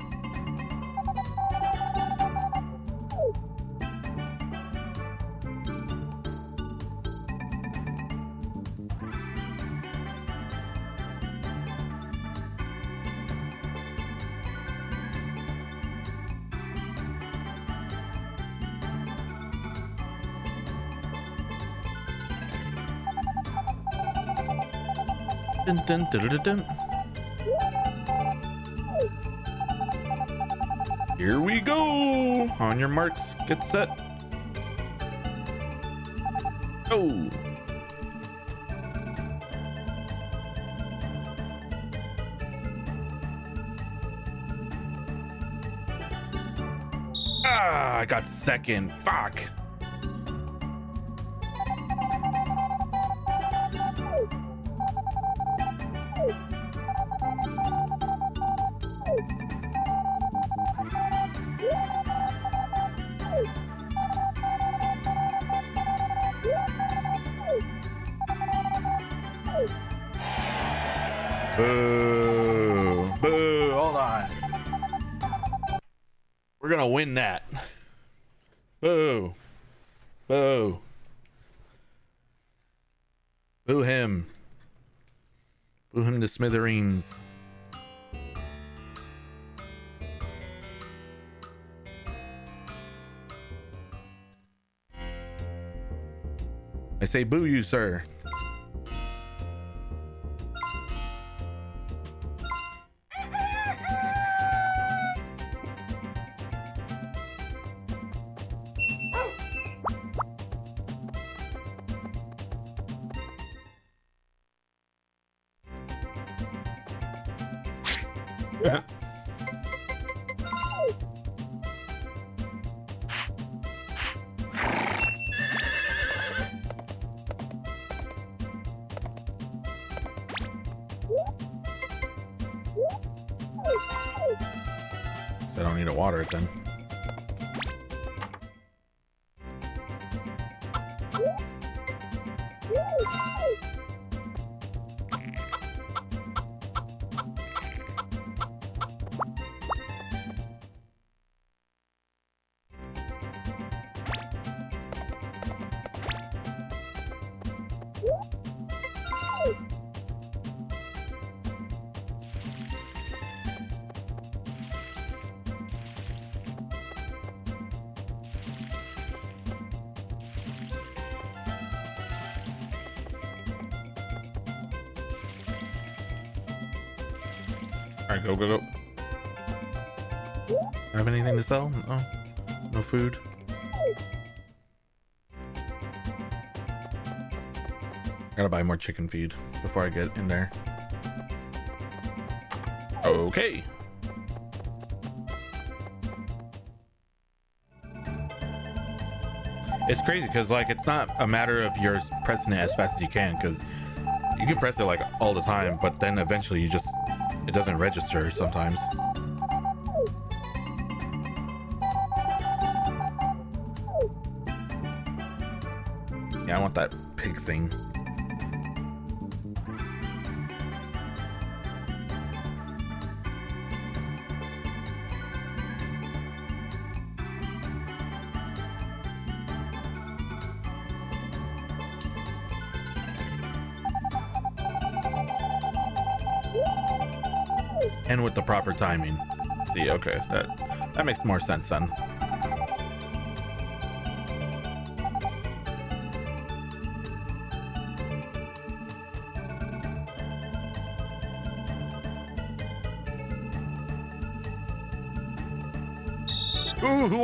Dun, dun, dun, dun. Here we go. On your marks, get set. Go. Ah, I got second. Fuck. Smithereens. I say boo you, sir. Food. Gotta buy more chicken feed before I get in there. Okay. It's crazy because like it's not a matter of you're pressing it as fast as you can because you can press it like all the time, but then eventually you just it doesn't register sometimes. Thing. And with the proper timing. See, okay, that that makes more sense then.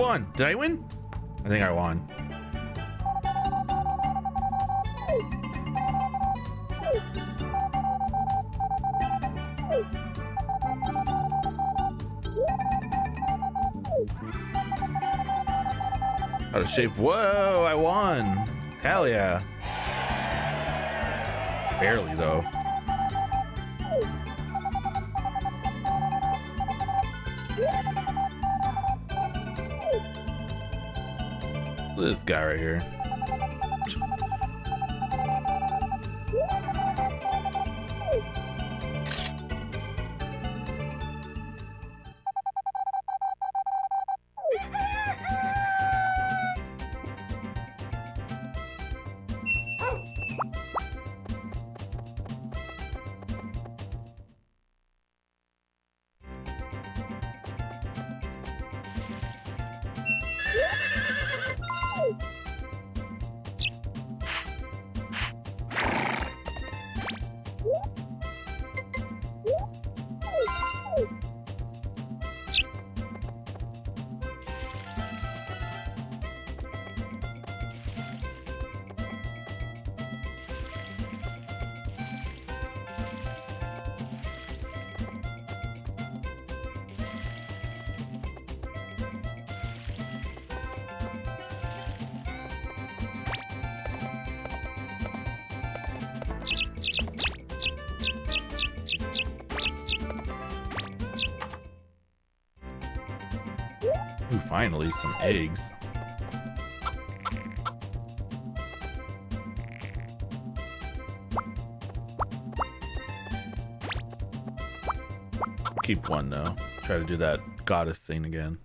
Did I win? I think I won. Out of shape. Whoa, I won. Hell yeah. Barely though. Guy right here. Eggs. Keep one though. Try to do that goddess thing again.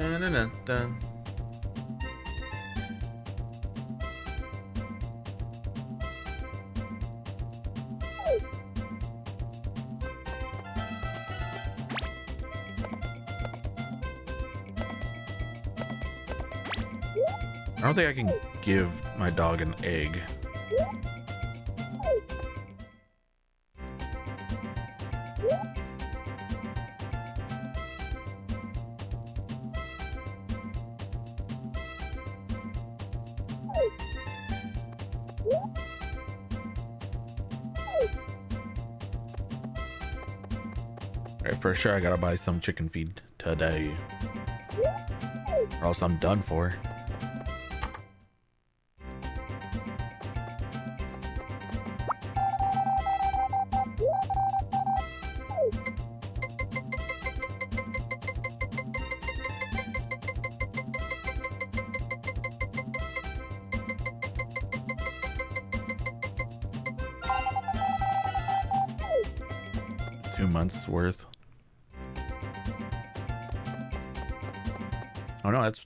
Dun, dun, dun, dun. I don't think I can give my dog an egg. Sure I gotta buy some chicken feed today. Or else I'm done for.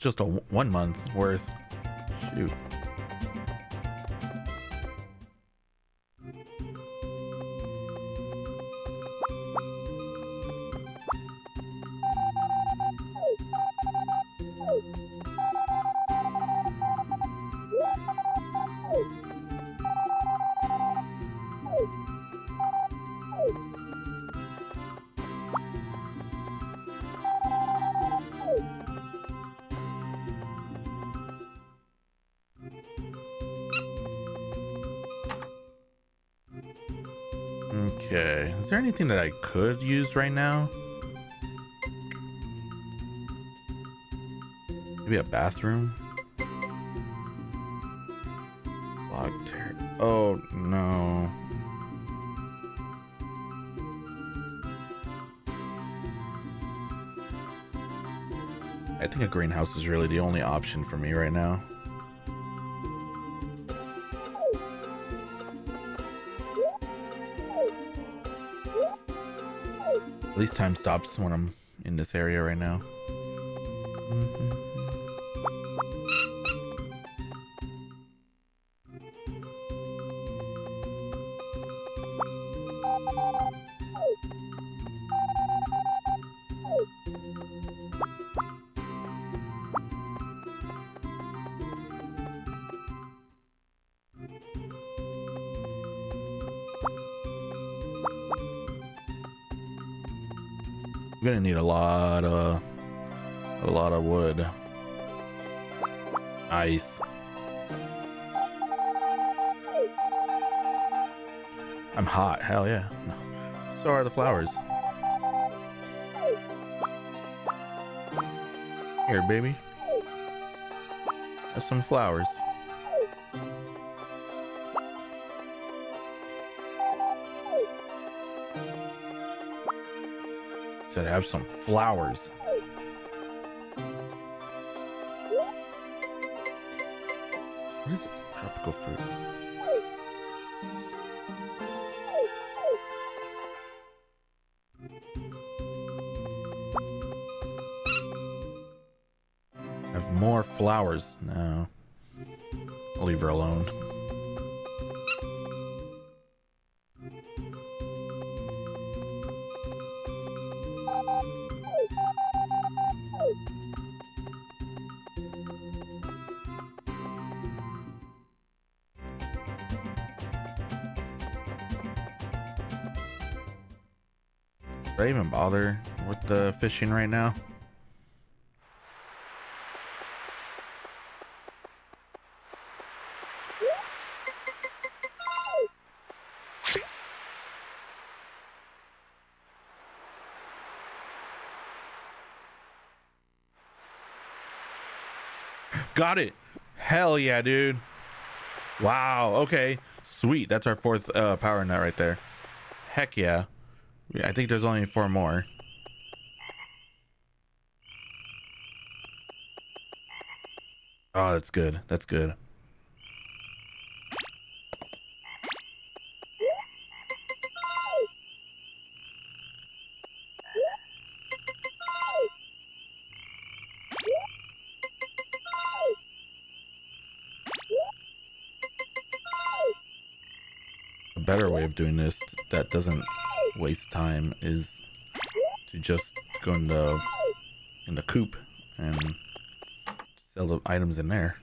Just a one month worth. Shoot. Anything that I could use right now? Maybe a bathroom? Locked. Oh no. I think a greenhouse is really the only option for me right now. Least time stops when I'm in this area right now. Flowers. Fishing right now? Got it. Hell yeah, dude. Wow. Okay. Sweet. That's our fourth uh, power nut right there. Heck yeah. I think there's only four more. That's good. That's good. A better way of doing this that doesn't waste time is to just go in the in the coop and sell the items in there.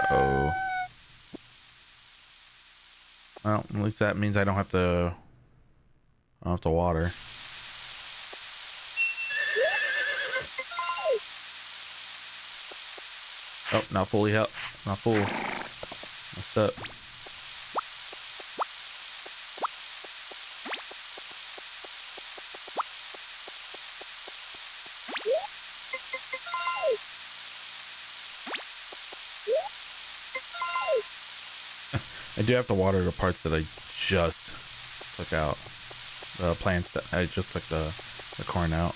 Uh oh. Well, at least that means I don't have to. I don't have to water. Oh, not fully help. Not full. Messed up. I do have to water the parts that I just took out. The plants that I just took the, the corn out.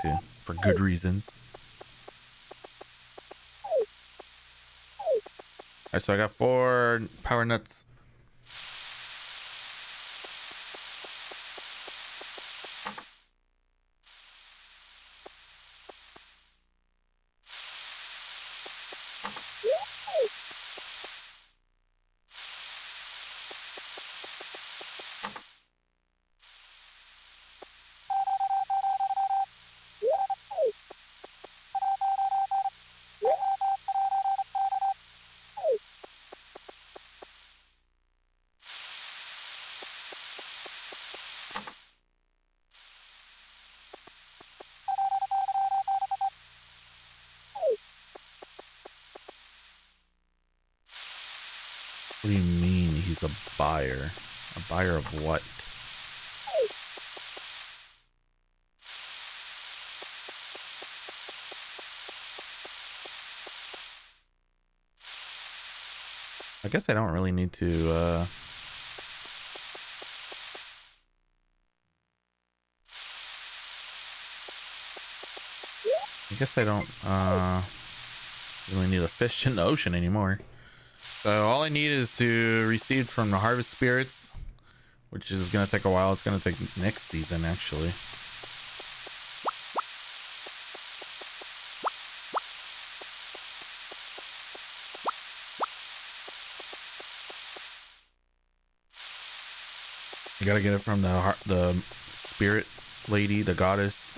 To for good reasons. Alright, so I got four power nuts. What do you mean he's a buyer? A buyer of what? I guess I don't really need to uh I guess I don't uh really need a fish in the ocean anymore. So all I need is to receive from the harvest spirits, which is gonna take a while. It's gonna take next season actually. Gotta get it from the heart, the spirit lady, the goddess.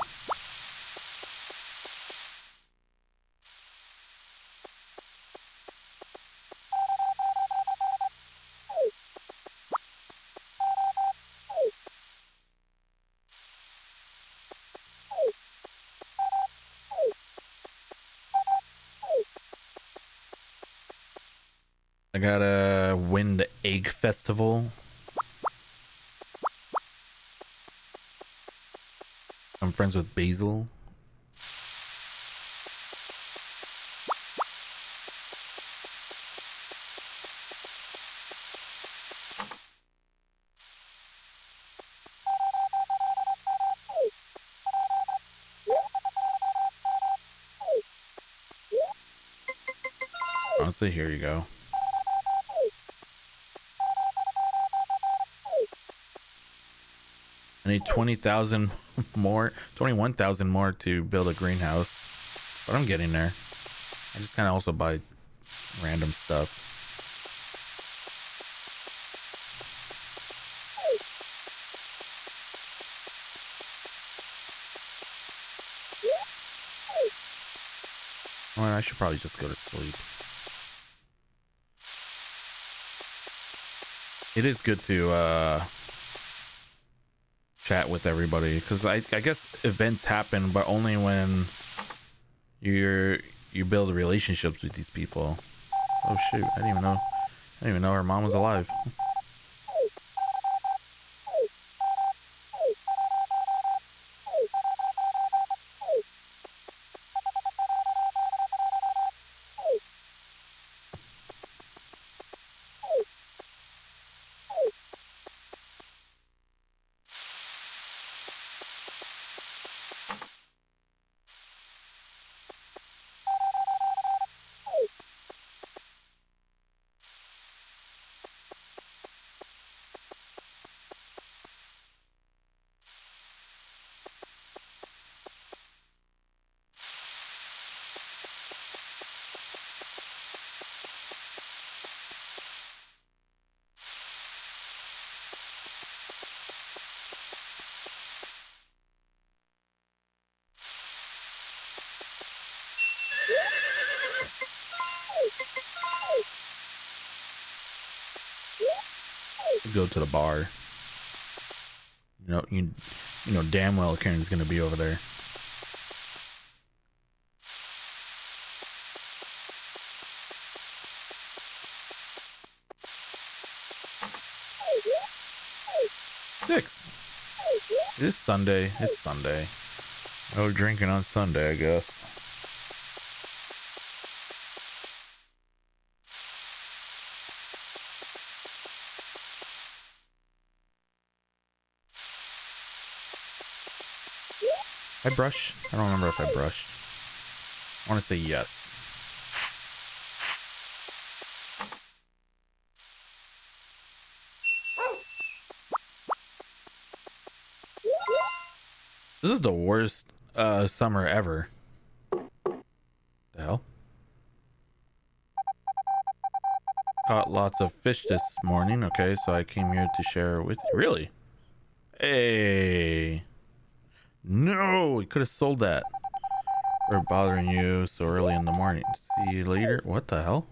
I gotta win the egg festival. Friends with Basil. Honestly, here you go. Need 20,000 more, 21,000 more to build a greenhouse. But I'm getting there. I just kind of also buy random stuff. Well, I should probably just go to sleep. It is good to uh chat with everybody because I, I guess events happen but only when you're you build relationships with these people. Oh shoot. I didn't even know. I didn't even know her mom was alive go to the bar. You know, you, you know damn well Karen's gonna be over there. Six. It is Sunday. It's Sunday. No drinking on Sunday, I guess. I brush? I don't remember if I brushed. I want to say yes. This is the worst uh, summer ever. The hell? Caught lots of fish this morning. Okay, so I came here to share with you. Really? Hey. We could have sold that. For bothering you so early in the morning. See you later. What the hell?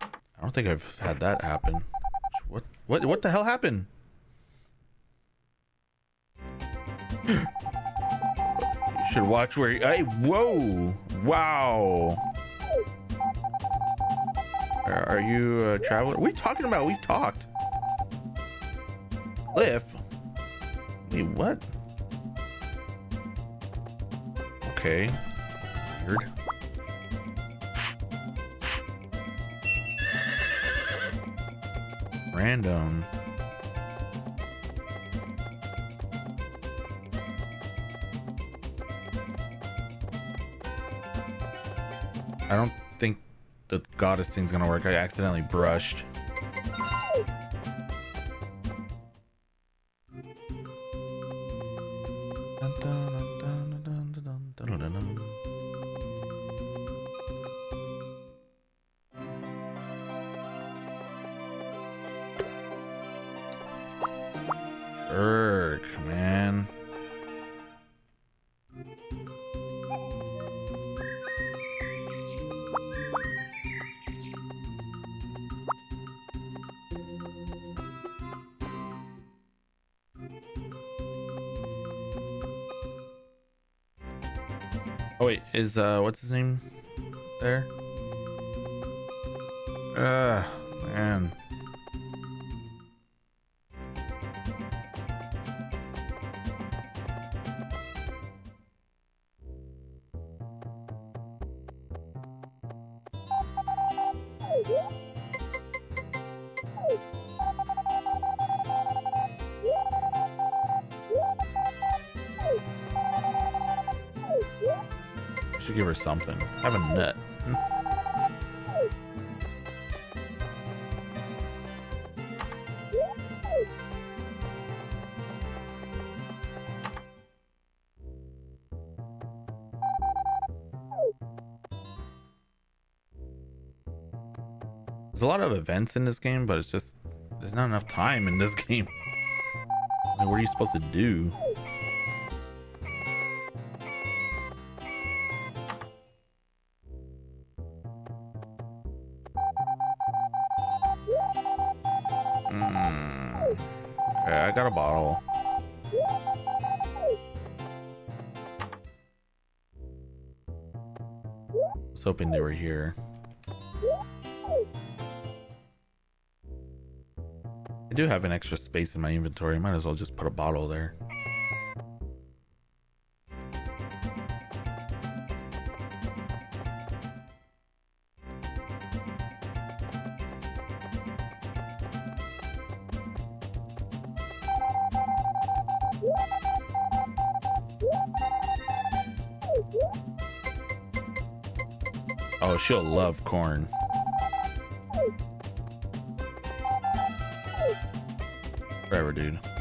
I don't think I've had that happen. What? What? What the hell happened? you should watch where. Hey, whoa! Wow. Are, you a traveler? What are you talking about? We've talked. Cliff. Wait, what? Okay. Weird. Random. I don't think the goddess thing's gonna work. I accidentally brushed. Uh what's his name there? Uh events in this game, but it's just there's not enough time in this game. What are you supposed to do? Hmm. Okay, I got a bottle. I was hoping they were here. An extra space in my inventory. Might as well just put a bottle there. Oh, she'll love corn. Forever, dude.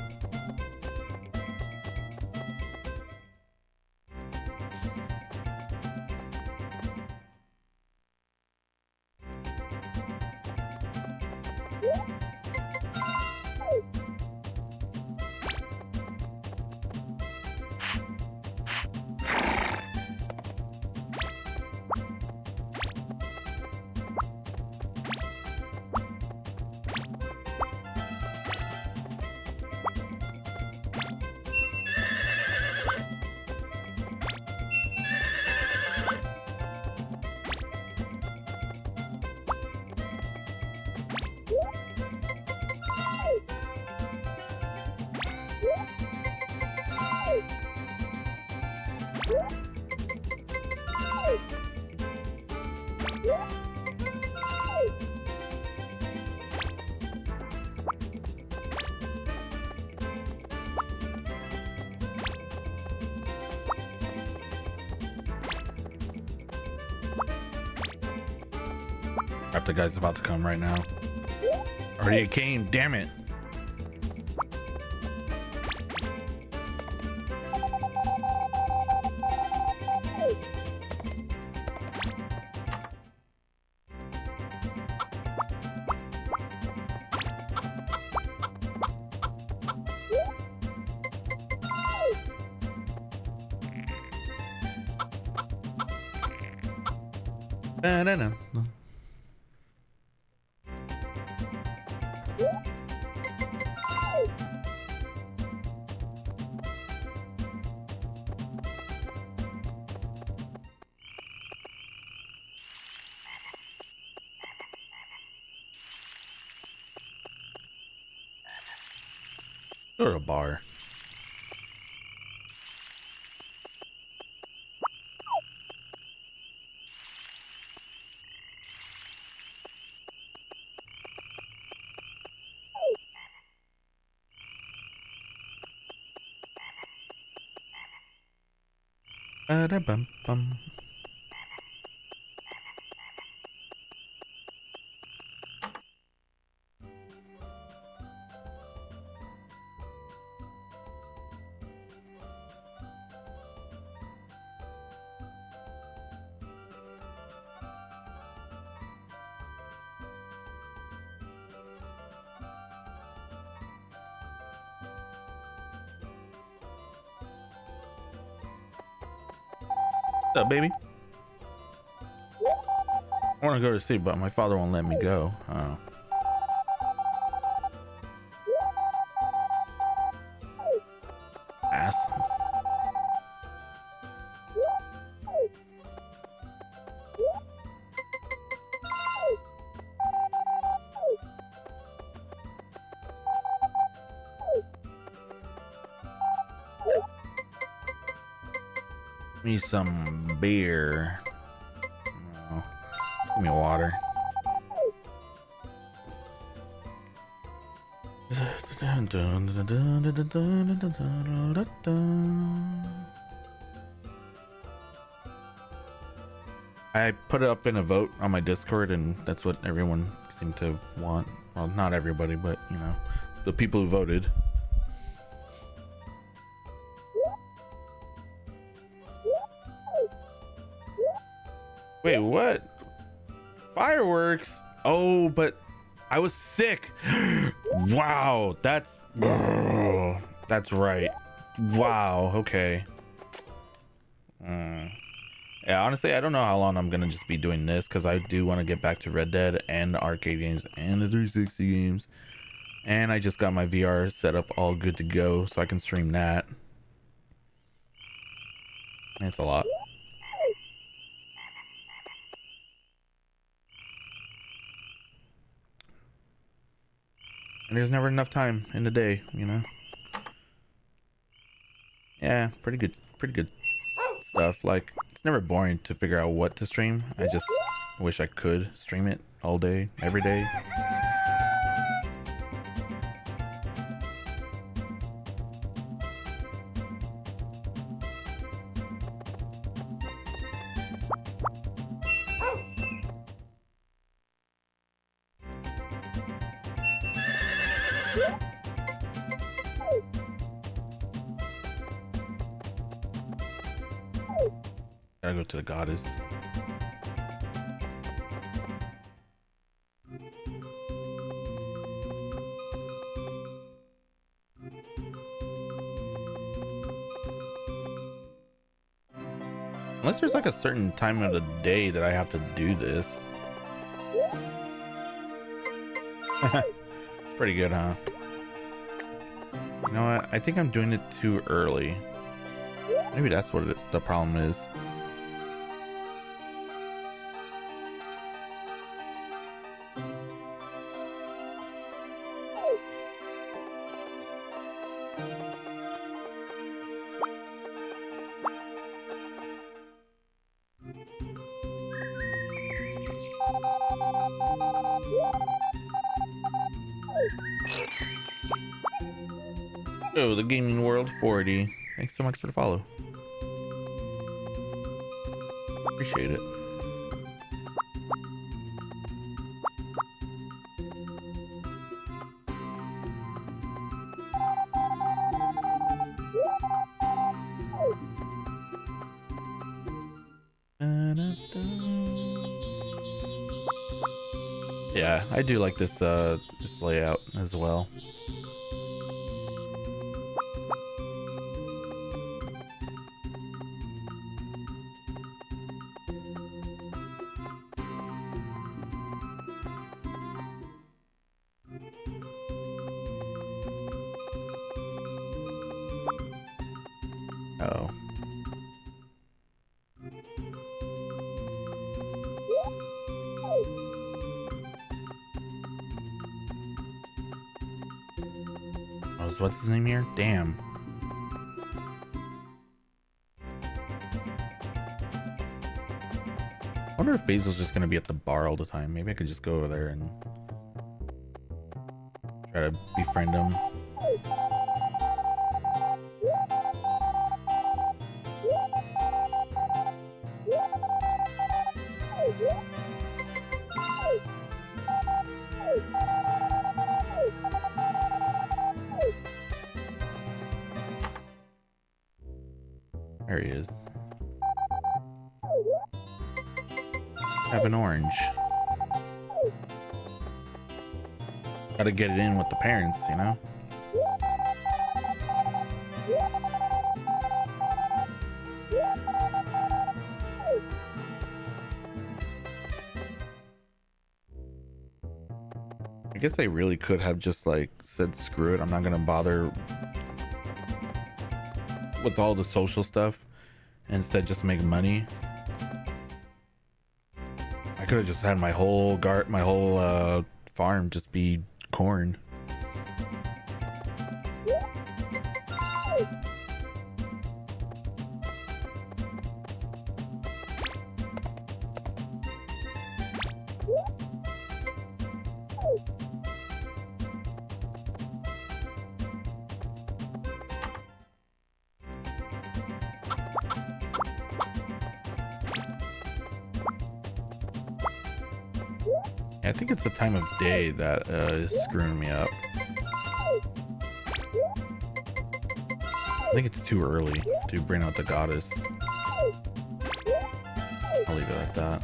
Crap, the guy's about to come right now. Already came, damn it. Ba-da-bum-bum. Baby? I want to go to sleep, but my father won't let me go. Oh. Ass. Me some beer. No. Give me water. I put it up in a vote on my Discord, and that's what everyone seemed to want. Well, not everybody, but you know, the people who voted. I was sick. wow, that's that's right. Wow, okay. Mm. Yeah, honestly, I don't know how long I'm gonna just be doing this because I do want to get back to Red Dead and the arcade games and the 360 games. And I just got my VR set up all good to go so I can stream that. It's a lot. And there's never enough time in the day, you know. Yeah, pretty good, pretty good stuff. Like, it's never boring to figure out what to stream. I just wish I could stream it all day, every day. Time of the day that I have to do this. it's pretty good, huh? You know what? I think I'm doing it too early. Maybe that's what it, the problem is. Gaming World 40. Thanks so much for the follow. Appreciate it. I do like this uh, this layout as well. Wonder if Basil's just gonna be at the bar all the time. Maybe I could just go over there and try to befriend him. Get it in with the parents, you know? I guess I really could have just like said screw it. I'm not gonna bother with all the social stuff. Instead, just make money. I could have just had my whole guard, my whole uh, farm just be corn. Of day that uh, is screwing me up. I think it's too early to bring out the goddess. I'll leave it like that.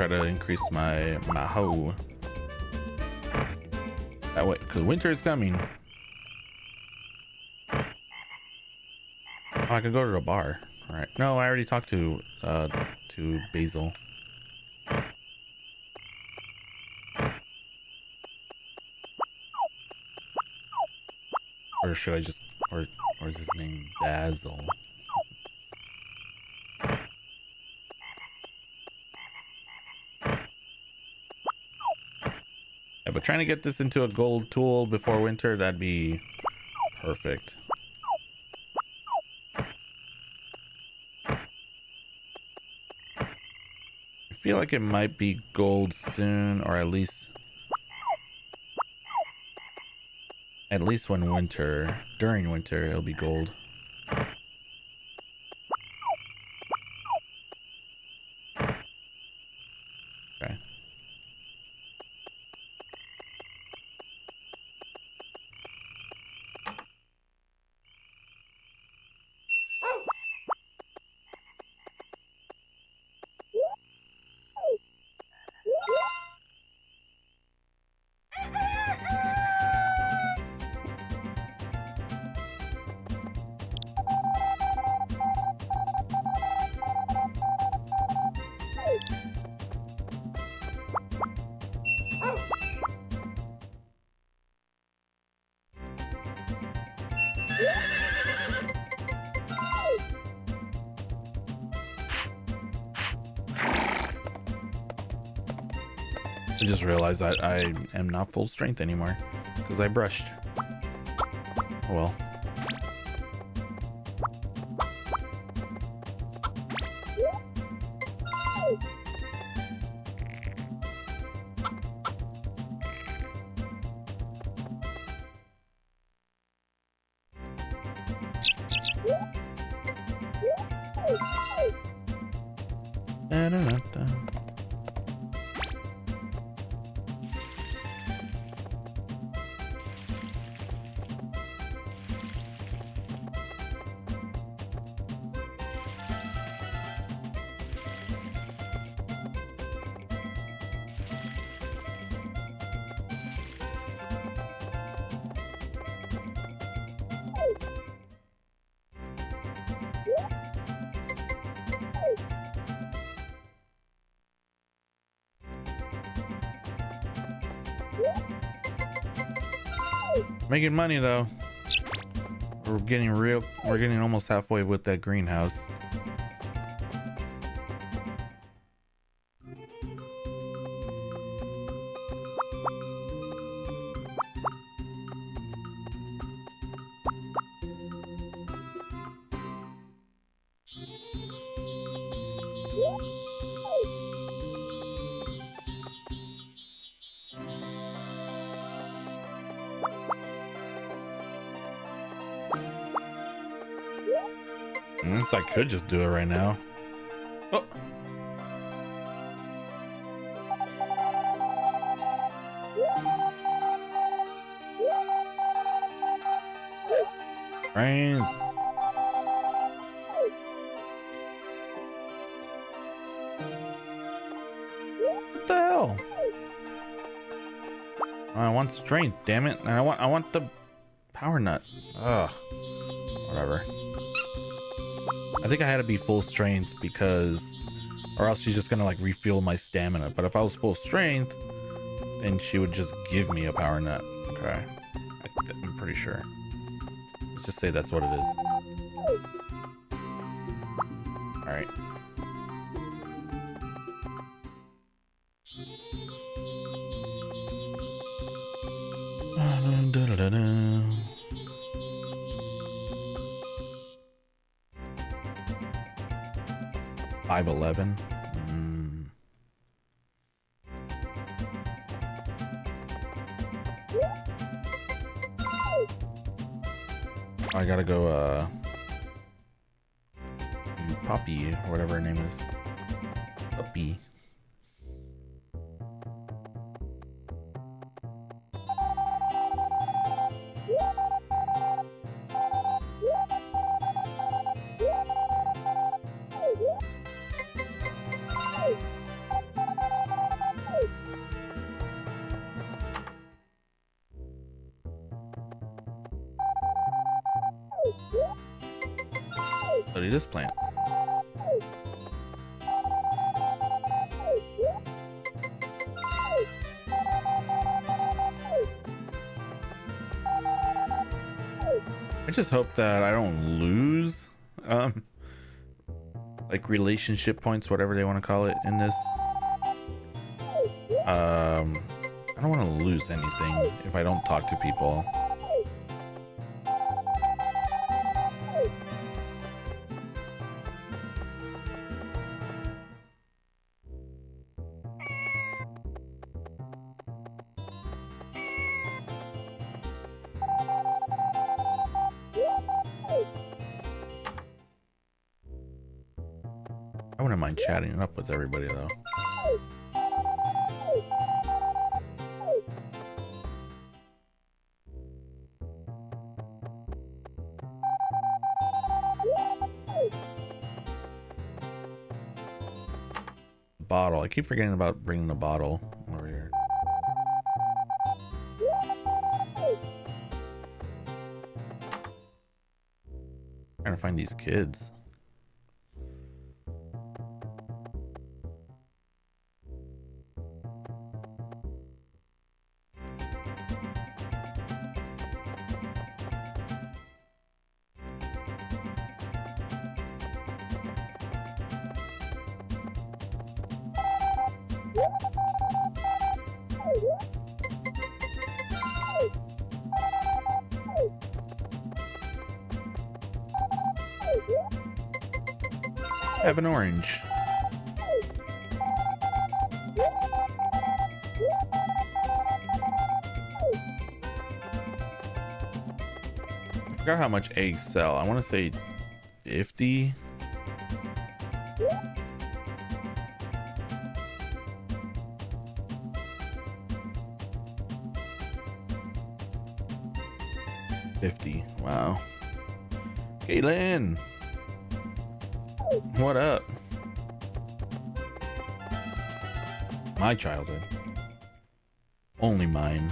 Try to increase my Maho. That way, because winter is coming. Oh, I could go to the bar. All right. No, I already talked to uh, to Basil. Or should I just, or, or is his name Basil? But trying to get this into a gold tool before winter, that'd be perfect. I feel like it might be gold soon, or at least At least when winter, during winter, it'll be gold. I that I am not full strength anymore because I brushed. Oh well. Making money though. We're getting real, we're getting almost halfway with that greenhouse. Could just do it right now. Oh. Brains. What the hell? I want strength, damn it. And I want I want the power nut. Ugh. Think I had to be full strength because, or else she's just gonna like refuel my stamina. But if I was full strength, then she would just give me a power nut. Okay, I, I'm pretty sure. Let's just say that's what it is. Just hope that I don't lose, um, like relationship points, whatever they want to call it in this. Um, I don't want to lose anything if I don't talk to people. Forgetting about bringing the bottle over here. Trying to find these kids. Much eggs sell. I want to say 50. Fifty. Wow. Caitlin. What up? My childhood. Only mine.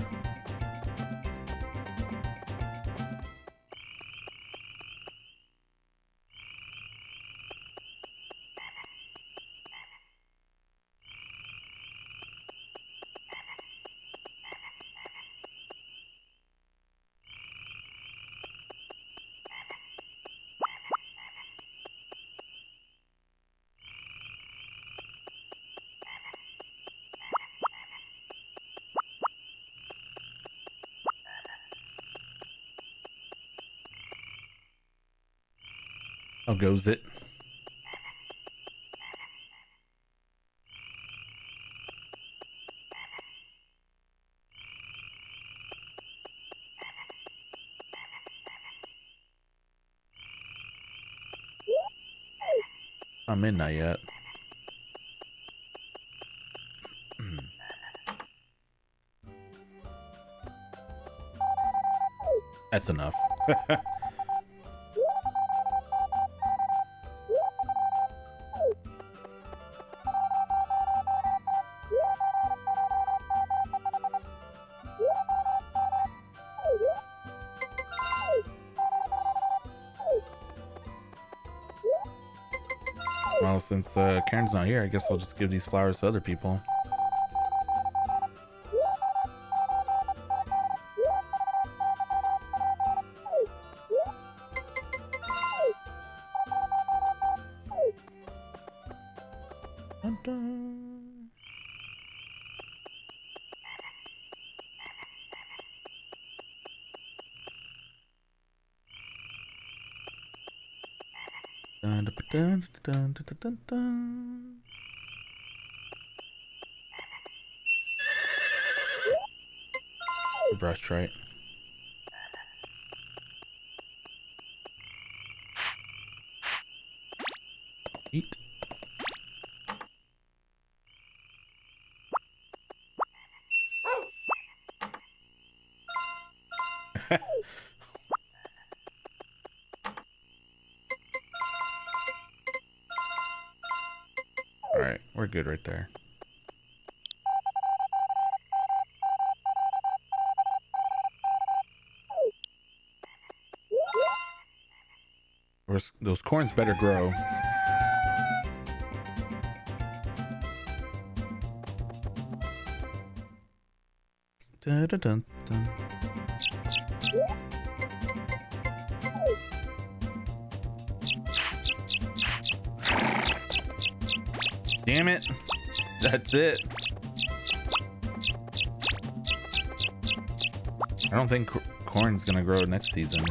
How goes it? I'm in not yet. That's enough. uh, Karen's not here, I guess I'll just give these flowers to other people. Dun, dun. Dun. Brushed right. Eat. All right, we're good right there. Those- corns better grow. Damn it. That's it. I don't think cor- corn's gonna grow next season.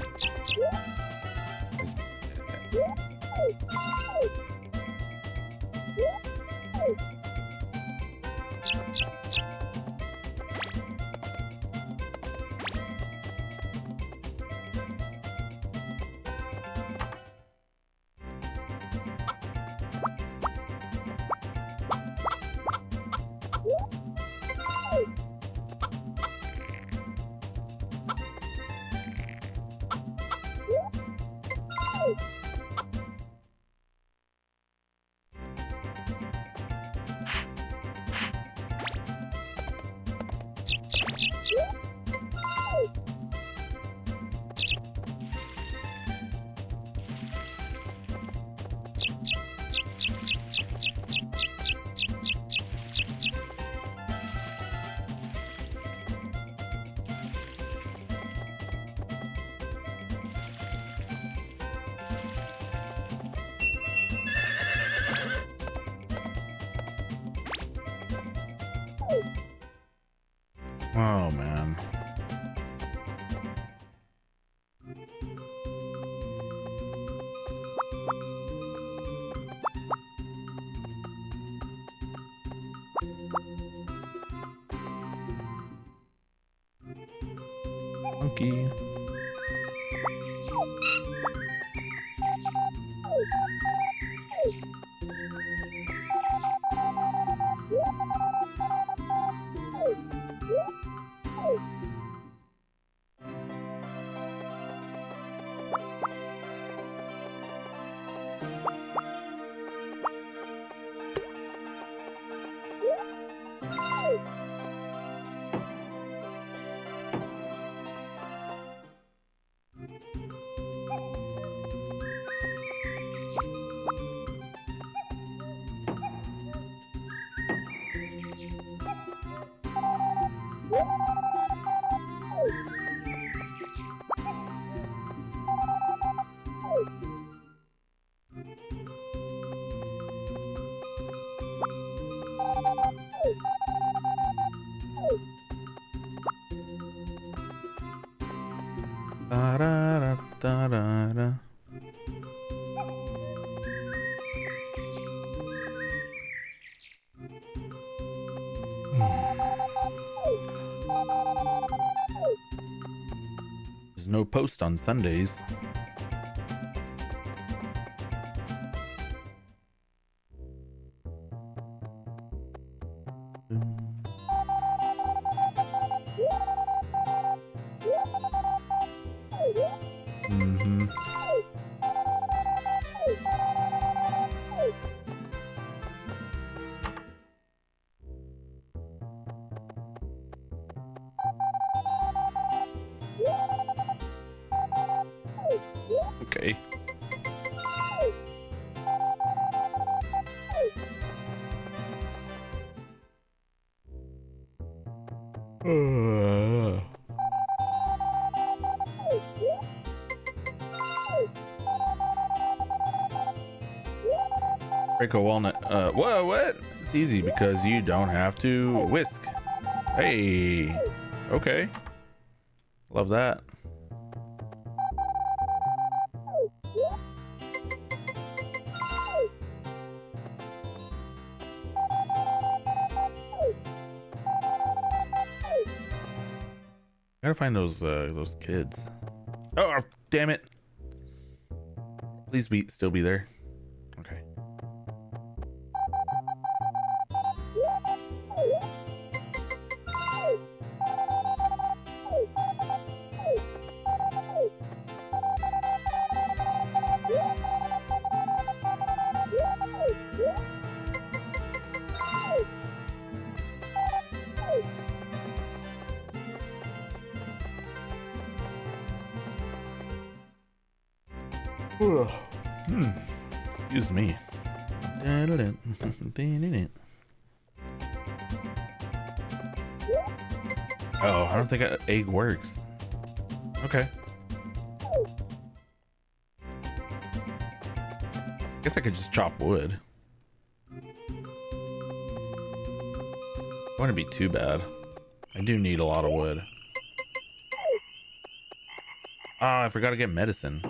On Sundays. A walnut. Uh, whoa, what? It's easy because you don't have to whisk. Hey. Okay. Love that. Gotta find those uh those kids. Oh damn it. Please be still be there. Egg works. Okay. I Guess I could just chop wood. Wouldn't be too bad. I do need a lot of wood. Oh, I forgot to get medicine.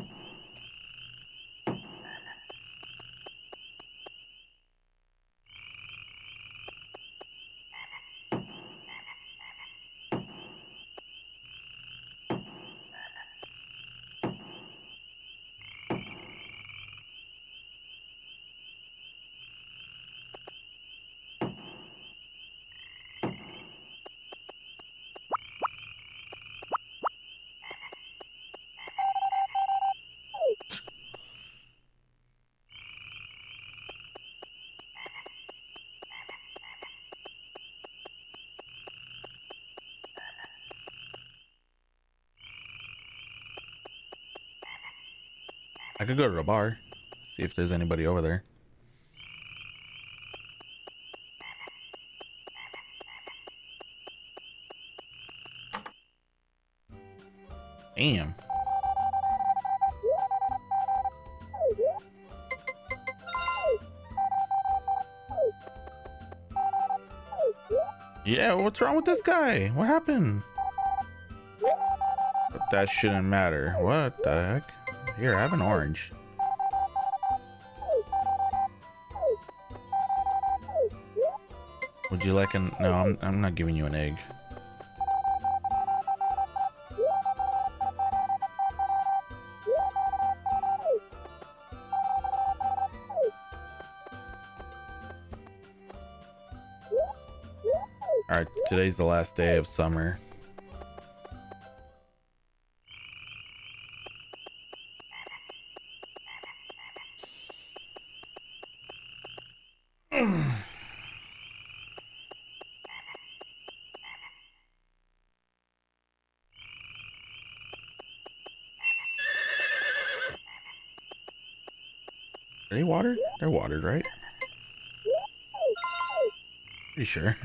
Go to the bar, see if there's anybody over there. Damn. Yeah, what's wrong with this guy? What happened? But that shouldn't matter. What the heck? Here, I have an orange. Would you like an... No, I'm, I'm not giving you an egg. Alright, today's the last day of summer. Are they watered? They're watered, right? Pretty sure.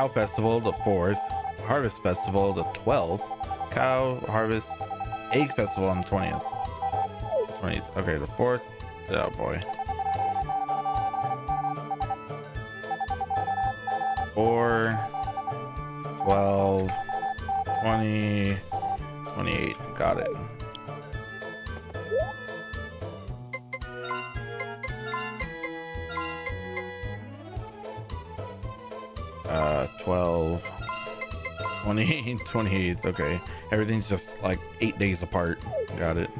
Cow Festival, the 4th, Harvest Festival, the 12th, Cow Harvest Egg Festival on the 20th. 20th. Okay, the 4th. Oh boy. Four, 12, 20, 28. Got it. 20, 28. Okay. Everything's just like eight days apart. Got it.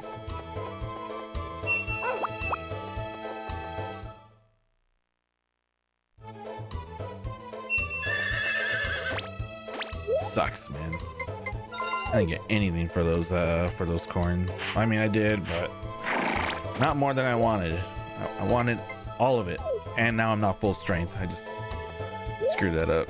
Sucks, man. I didn't get anything for those uh for those corns. I mean, I did, but not more than I wanted. I wanted all of it, and now I'm not full strength. I just screwed that up.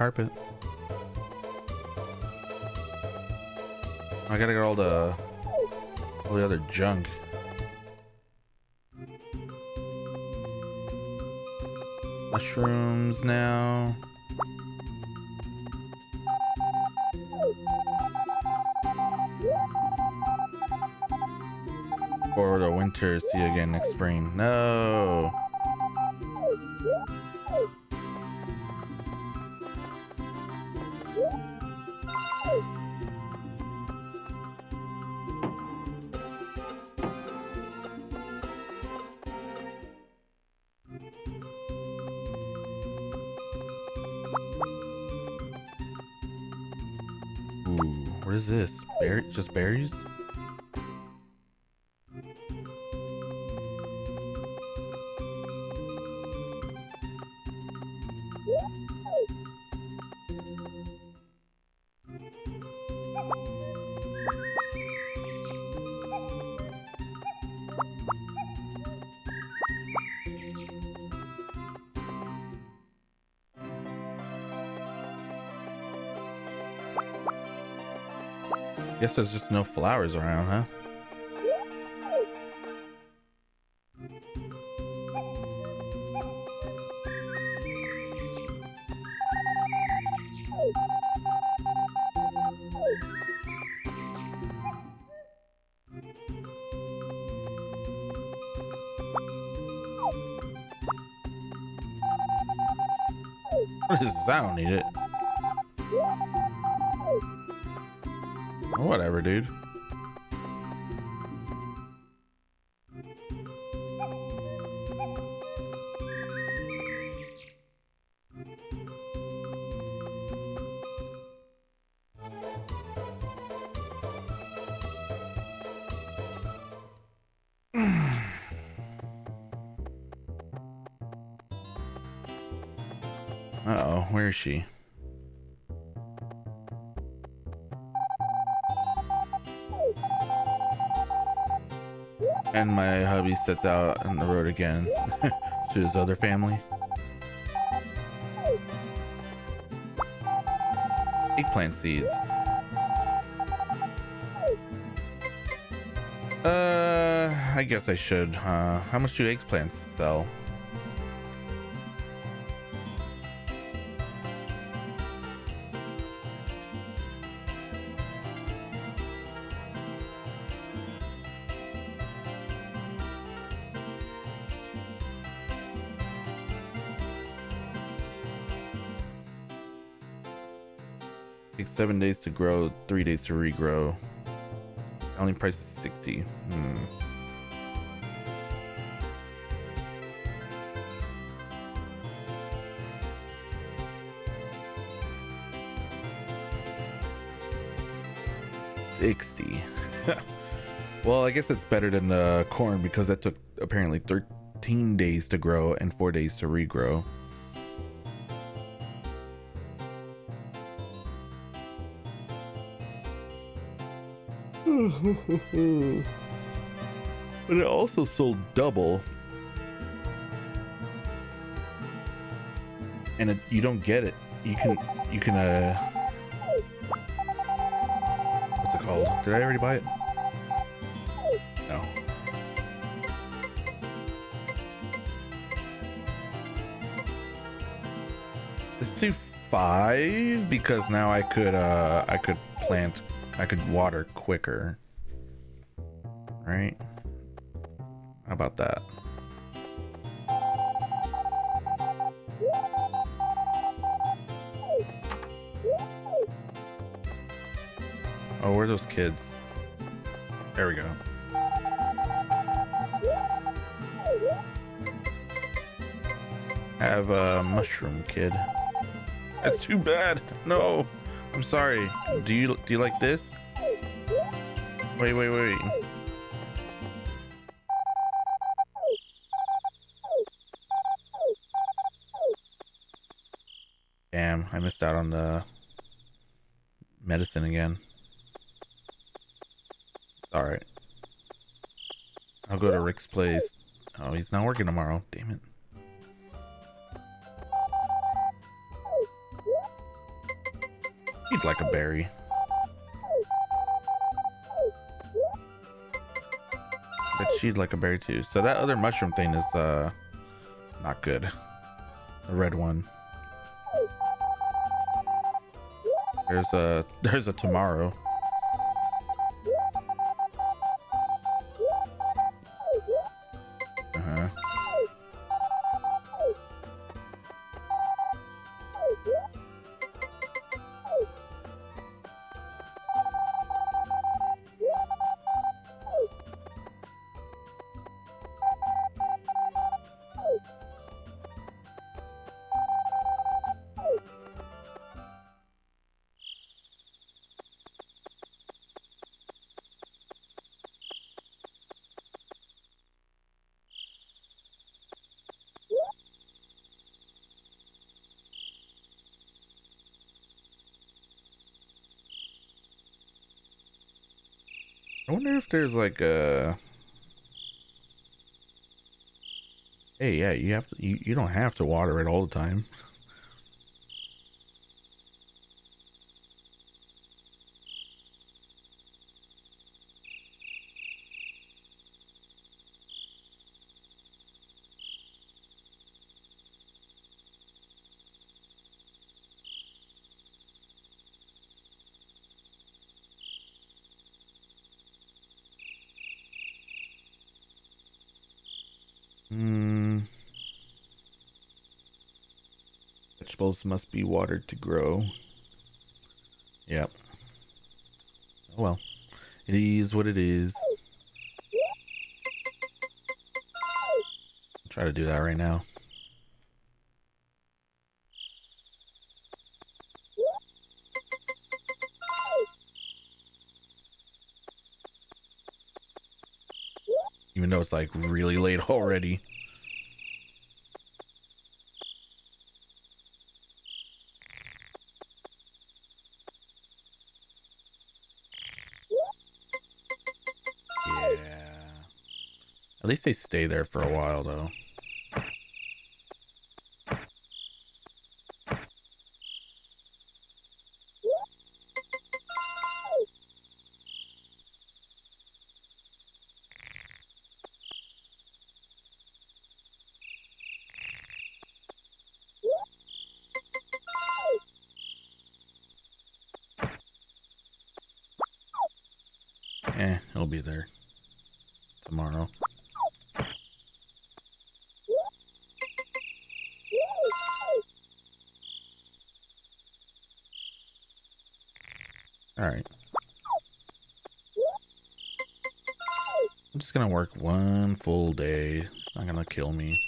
Carpet. I gotta get all the all the other junk. Mushrooms now. Or the winter, see you again next spring. No. Guess there's just no flowers around, huh? What is this? I don't need it. Dude. Uh-oh, where is she? Sets out on the road again to his other family. Eggplant seeds. Uh, I guess I should. Uh, how much do eggplants sell? To grow, three days to regrow. Selling price is 60. Hmm. Sixty. well, I guess it's better than the corn because that took apparently thirteen days to grow and four days to regrow. but it also sold double. And it, you don't get it. You can, you can, uh, what's it called? Did I already buy it? No. Let's do five because now I could, uh, I could plant I could water quicker. Right? How about that? Oh, where are those kids? There we go. Have a mushroom kid. That's too bad. No. I'm sorry. Do you do you like this? Wait, wait, wait. I missed out on the medicine again. Alright. I'll go to Rick's place. Oh, he's not working tomorrow. Damn it. He'd like a berry. But she'd like a berry too. So that other mushroom thing is uh not good. The red one. There's a there's a tomorrow. There's like a. Hey, yeah, you have to. You, you don't have to water it all the time. Hmm. Must be watered to grow. Yep. Oh well. It is what it is. I'll try to do that right now. Even though it's like really late already. Least they stay there for a while though. Full day. It's not gonna kill me.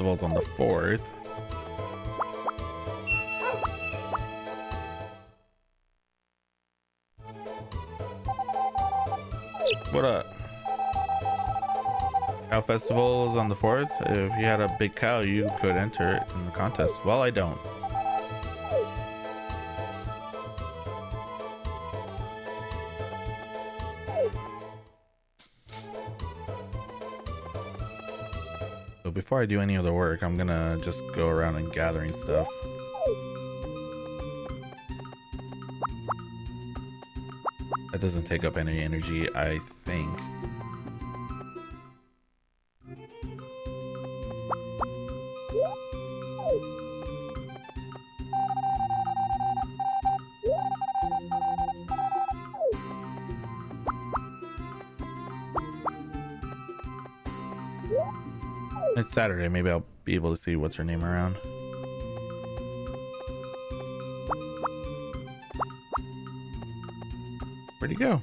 Festival's on the 4th. What up? Cow festival is on the 4th. If you had a big cow, you could enter it in the contest. Well, I don't. I do any other work, I'm gonna just go around and gathering stuff. That doesn't take up any energy, I think. Saturday. Maybe I'll be able to see what's her name around. Where'd he go?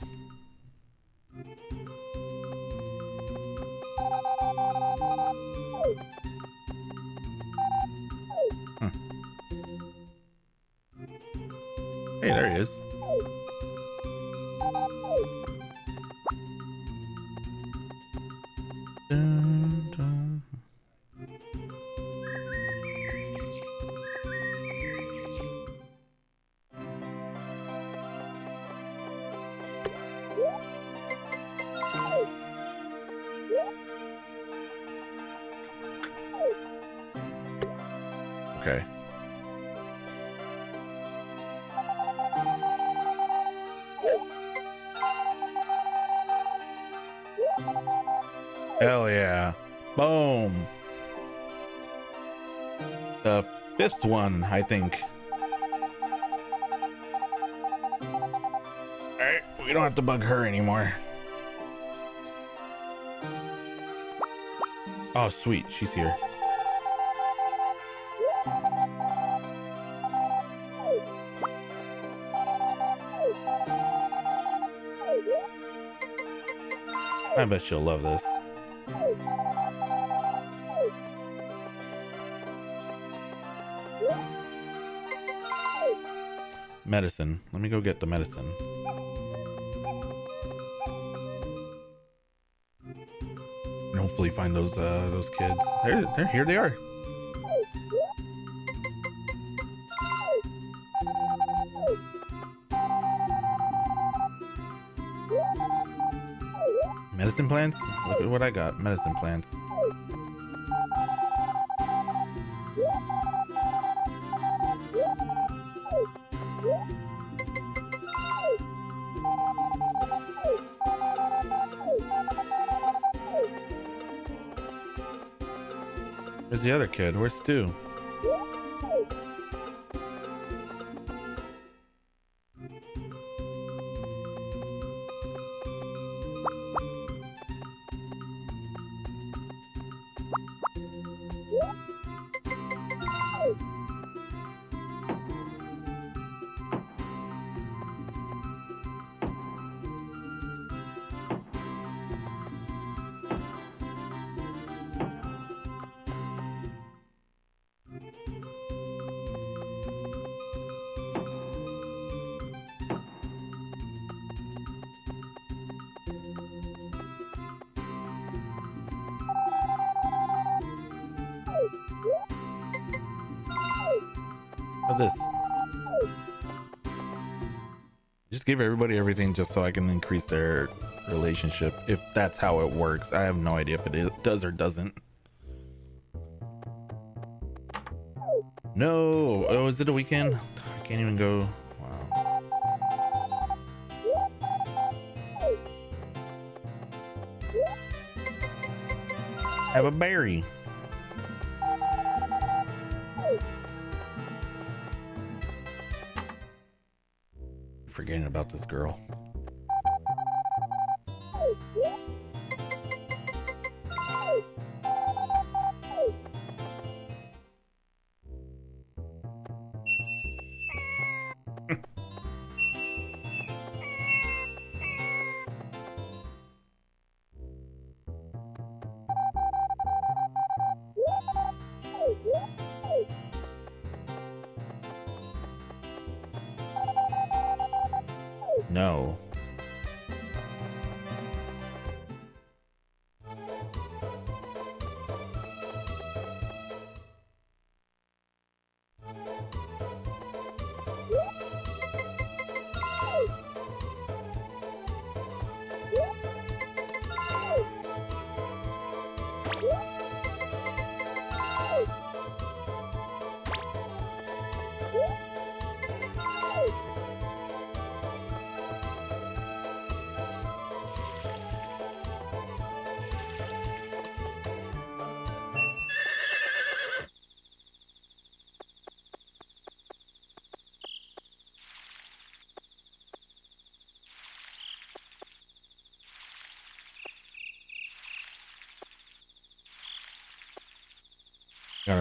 I think. Alright, we don't have to bug her anymore. Oh, sweet. She's here. I bet she'll love this. Medicine. Let me go get the medicine. And hopefully find those uh those kids. They're, they're here they are. Medicine plants? Look at what I got. Medicine plants. Other kid? Where's Stu? Everybody everything just so I can increase their relationship. If that's how it works. I have no idea if it is, does or doesn't. No. Oh, is it a weekend? I can't even go. Wow. Have a berry. About this girl.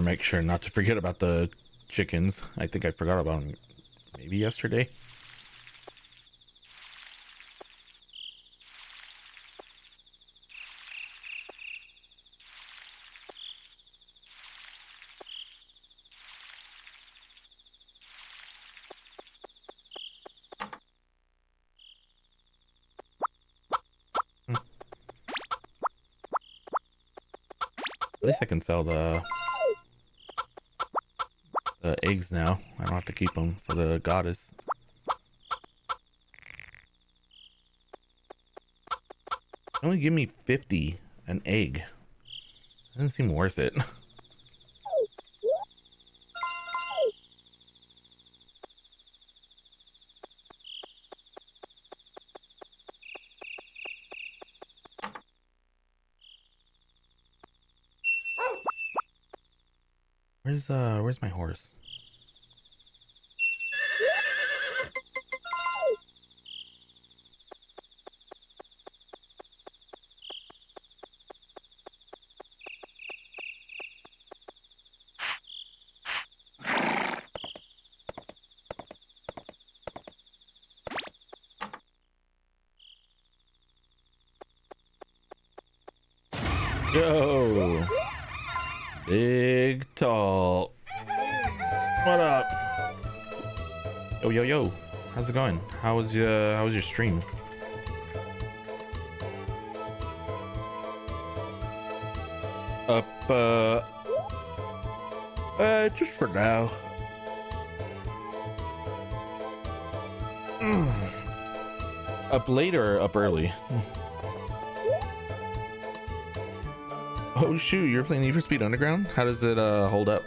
Make sure not to forget about the chickens. I think I forgot about them maybe yesterday. Hmm. At least I can sell the the eggs now. I don't have to keep them for the goddess. Only give me 50 an egg. Doesn't seem worth it. Where's uh where's my horse? How was your how was your stream? Up uh uh just for now. up late or up early? Oh shoot, you're playing Need for Speed Underground? How does it uh, hold up?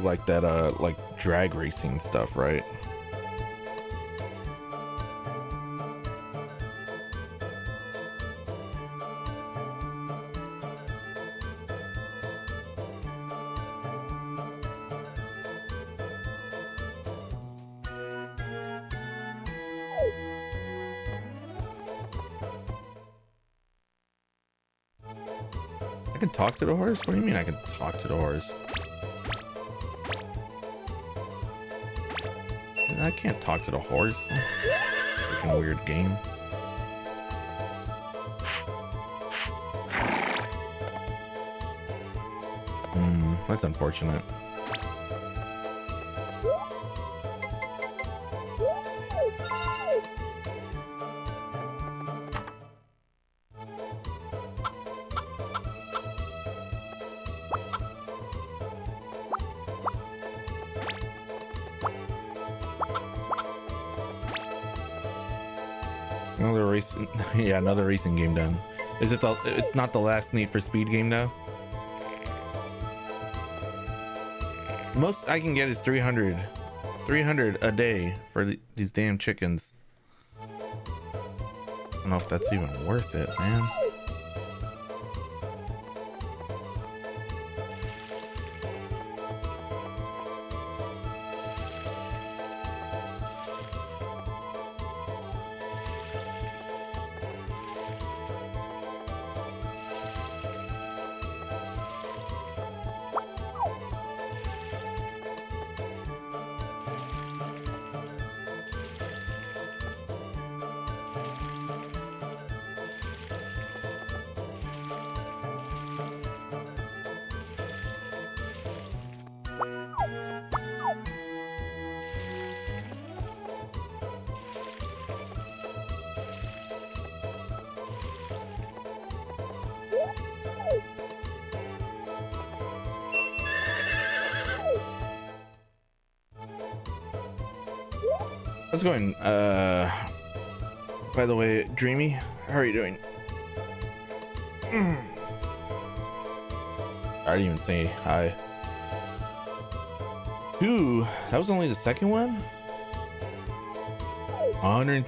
Of like that uh like drag racing stuff, right? I can talk to the horse? What do you mean I can talk to the horse? Can't talk to the horse. Freaking weird game. Hmm, that's unfortunate. Racing game done. Is it the? It's not the last Need for Speed game though. Most I can get is 300, 300 a day for the, these damn chickens. I don't know if that's even worth it, man.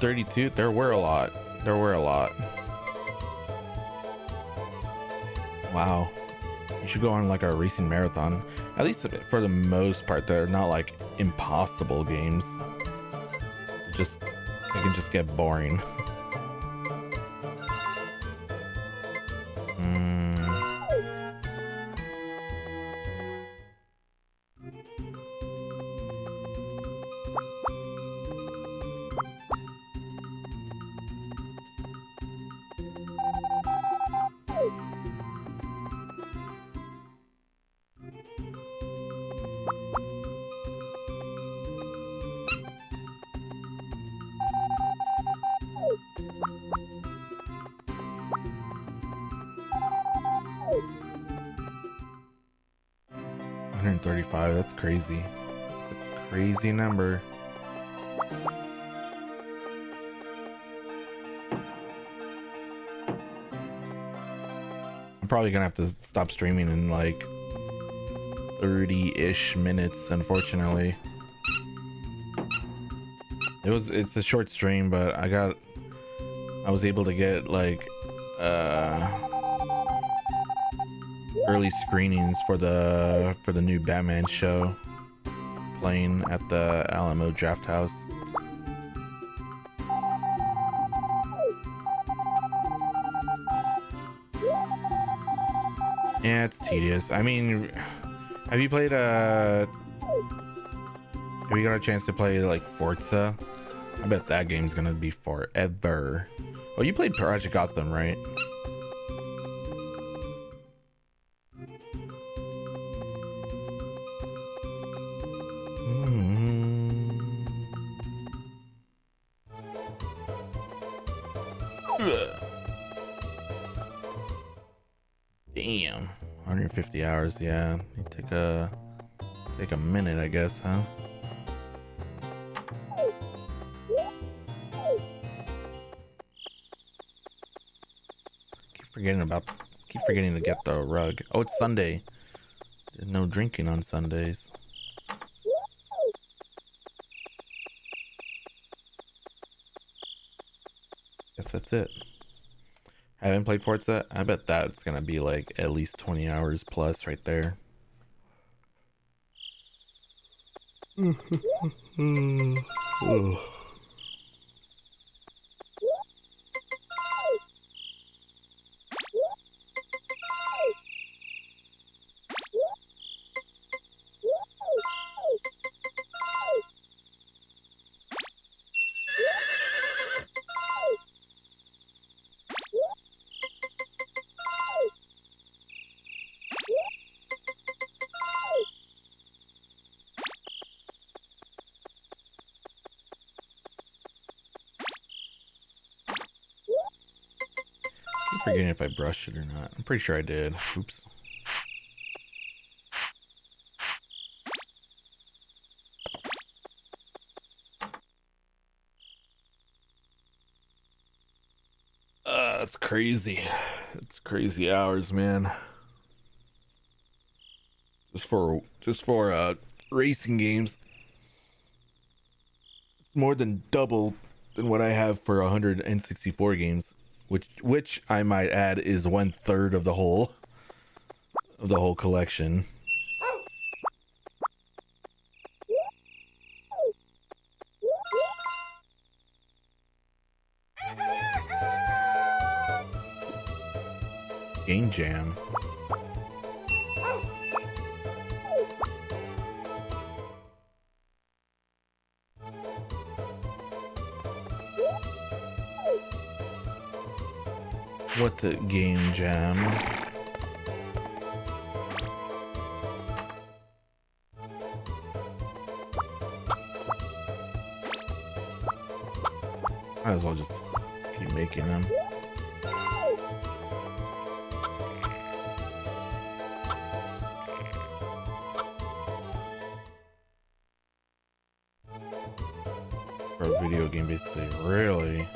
132? There were a lot. There were a lot. Wow. You should go on like a racing marathon. At least for the most part, they're not like impossible games. Just, it can just get boring. 135. That's crazy. It's a crazy number. I'm probably gonna have to stop streaming in like 30-ish minutes, unfortunately. It was it's a short stream, but I got I was able to get like uh early screenings for the for the new Batman show playing at the Alamo Draft House. Yeah, it's tedious. I mean, have you played? Uh, have you got a chance to play like Forza? I bet that game's gonna be forever. Oh, you played Project Gotham, right? Yeah. Take a take a minute, I guess, huh? Keep forgetting about keep forgetting to get the rug. Oh, it's Sunday. No drinking on Sundays. Guess that's it. I haven't played Forza. I bet that's gonna be like at least 20 hours plus right there. brushed it or not. I'm pretty sure I did. Oops. Uh, that's crazy. It's crazy hours, man. Just for just for uh racing games. It's more than double than what I have for 164 games which which I might add is one third of the whole of the whole collection. Game Jam. The game jam? Might as well just keep making them. For a video game, basically. Really?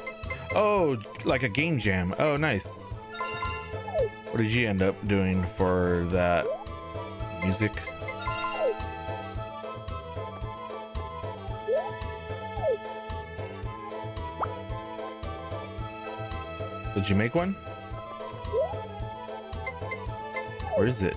Oh, like a game jam. Oh, nice. What did you end up doing for that music? Did you make one? Where is it?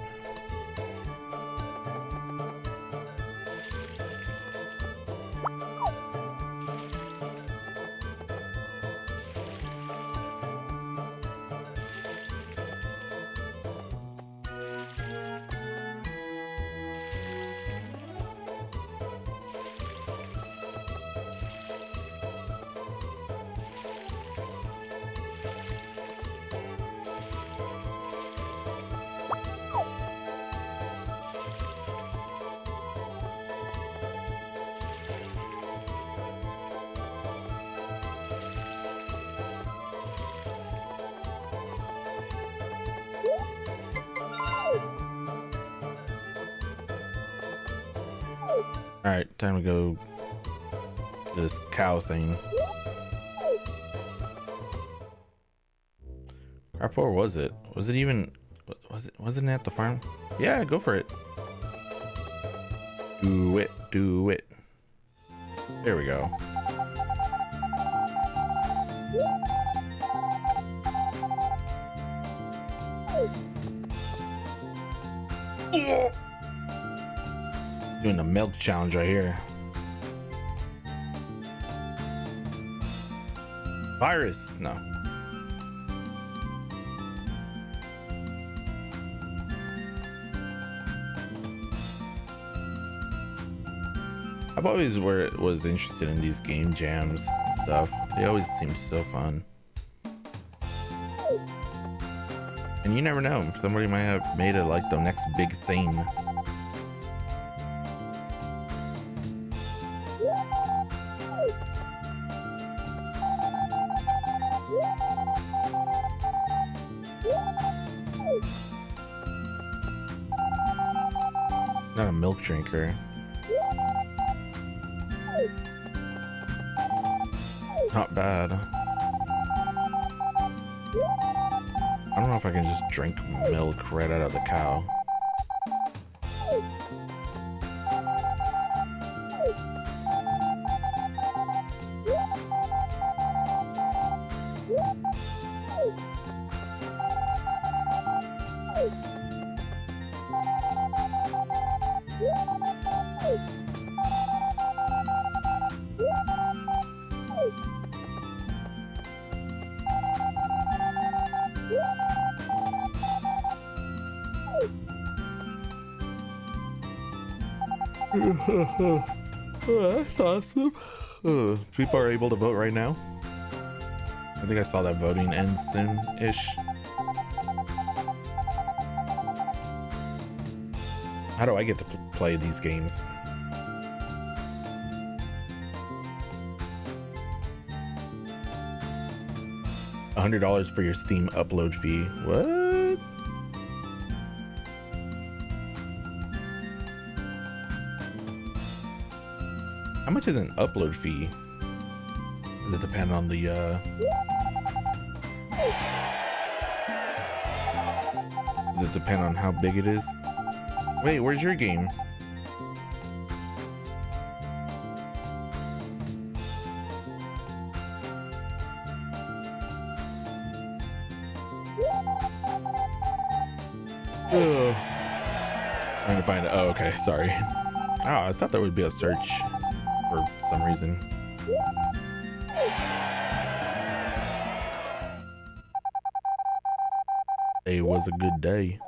Yeah, go for it. Do it, do it. There we go. Doing the milk challenge right here. Virus? No. I've always were was interested in these game jams stuff. They always seem so fun. And you never know, somebody might have made it like the next big thing. Not a milk drinker. Not bad. I don't know if I can just drink milk right out of the cow. People are able to vote right now. I think I saw that voting end soon-ish. How do I get to play these games? $100 for your Steam upload fee. What? How much is an upload fee? It depend on the, uh... Does it depend on how big it is? Wait, where's your game? Trying to find it. Oh, okay. Sorry. Oh, I thought there would be a search for some reason. Was a good day.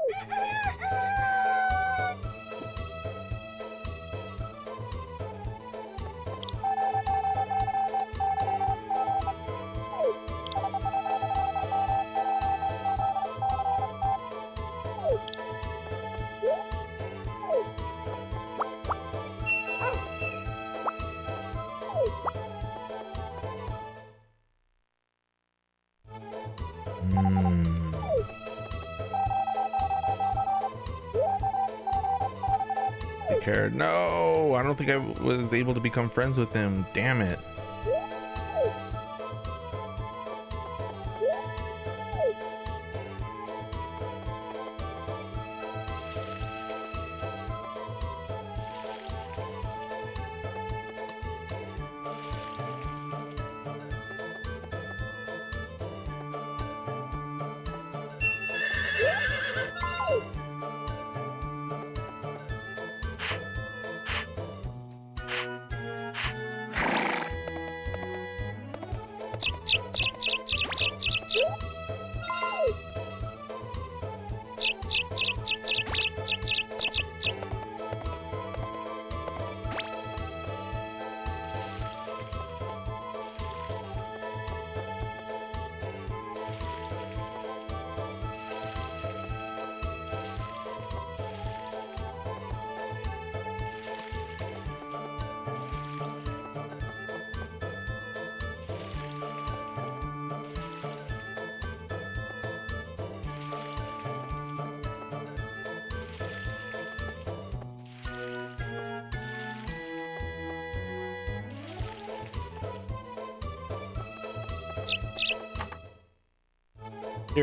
Was able to become friends with him. Damn it.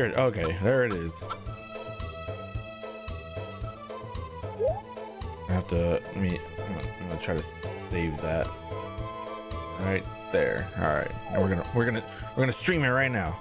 Here, okay, there it is. I have to, let me, I'm gonna, try to save that. Right there. All right, and we're gonna, we're gonna, we're gonna stream it right now.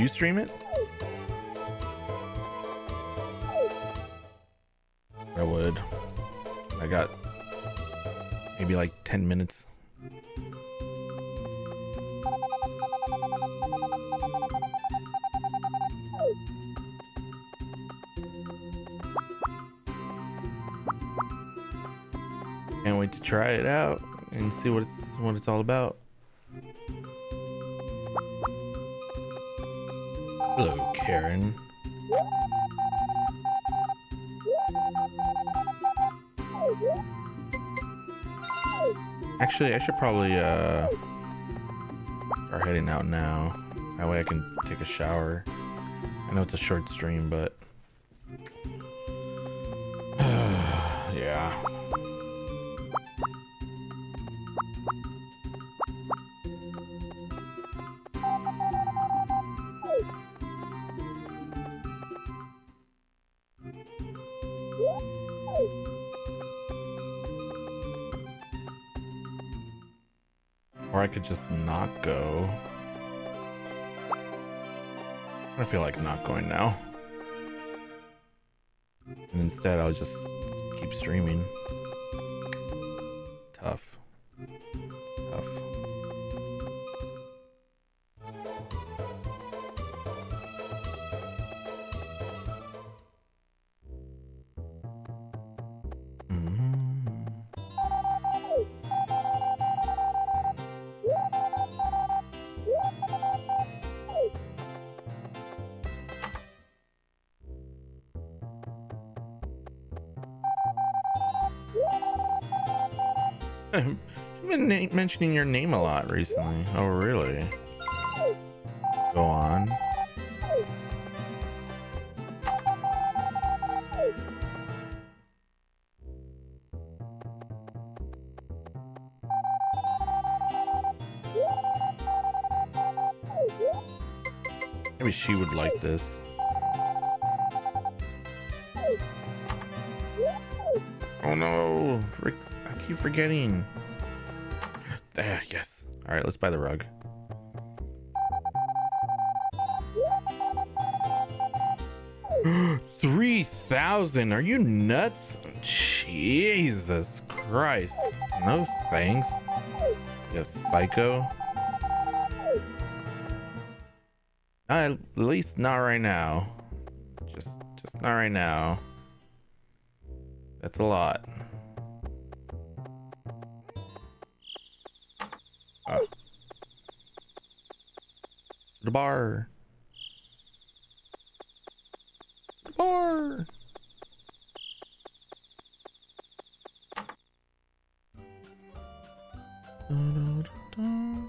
You stream it? I would. I got maybe like 10 minutes. Can't wait to try it out and see what it's what it's all about. Hello, Karen. Actually, I should probably uh start heading out now. That way I can take a shower. I know it's a short stream, but could just not go. I feel like not going now. And instead, I'll just keep streaming. Mentioning your name a lot recently. Oh, really? Right, the rug. Three thousand? Are you nuts? Jesus Christ! No thanks. You psycho. At least not right now. Just, just not right now. That's a lot. The bar. The bar. Da-da-da-da. Mm,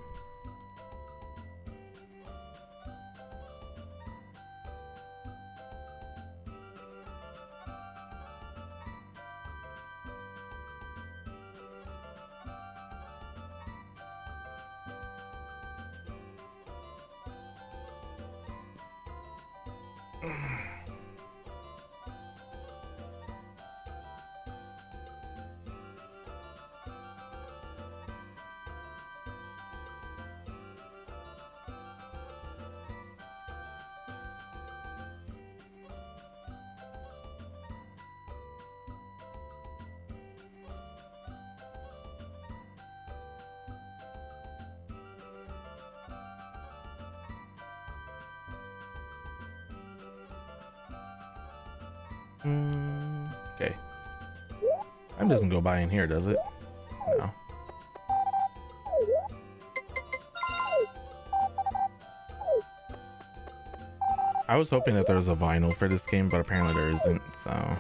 doesn't go by in here, does it? No. I was hoping that there was a vinyl for this game, but apparently there isn't, so...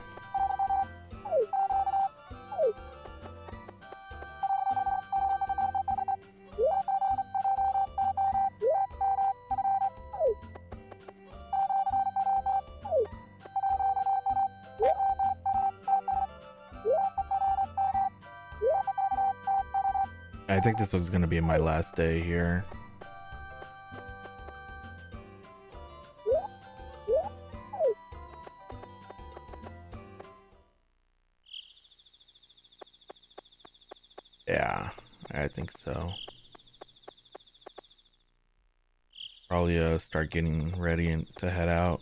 this was gonna be my last day here. Yeah, I think so. Probably uh, start getting ready and to head out.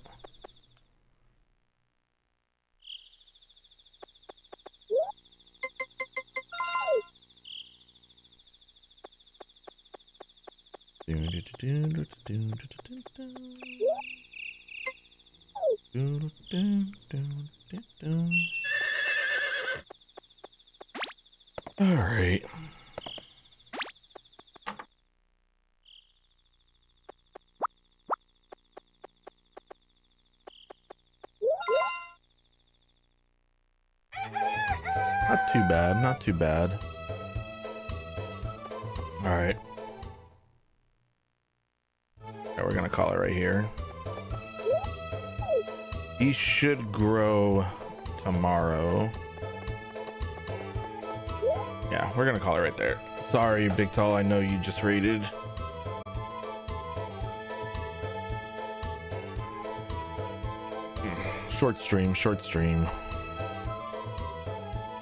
Too bad. All right. Yeah, we're gonna call it right here. He should grow tomorrow. Yeah, we're gonna call it right there. Sorry, Big Tall, I know you just raided. Hmm. Short stream, short stream.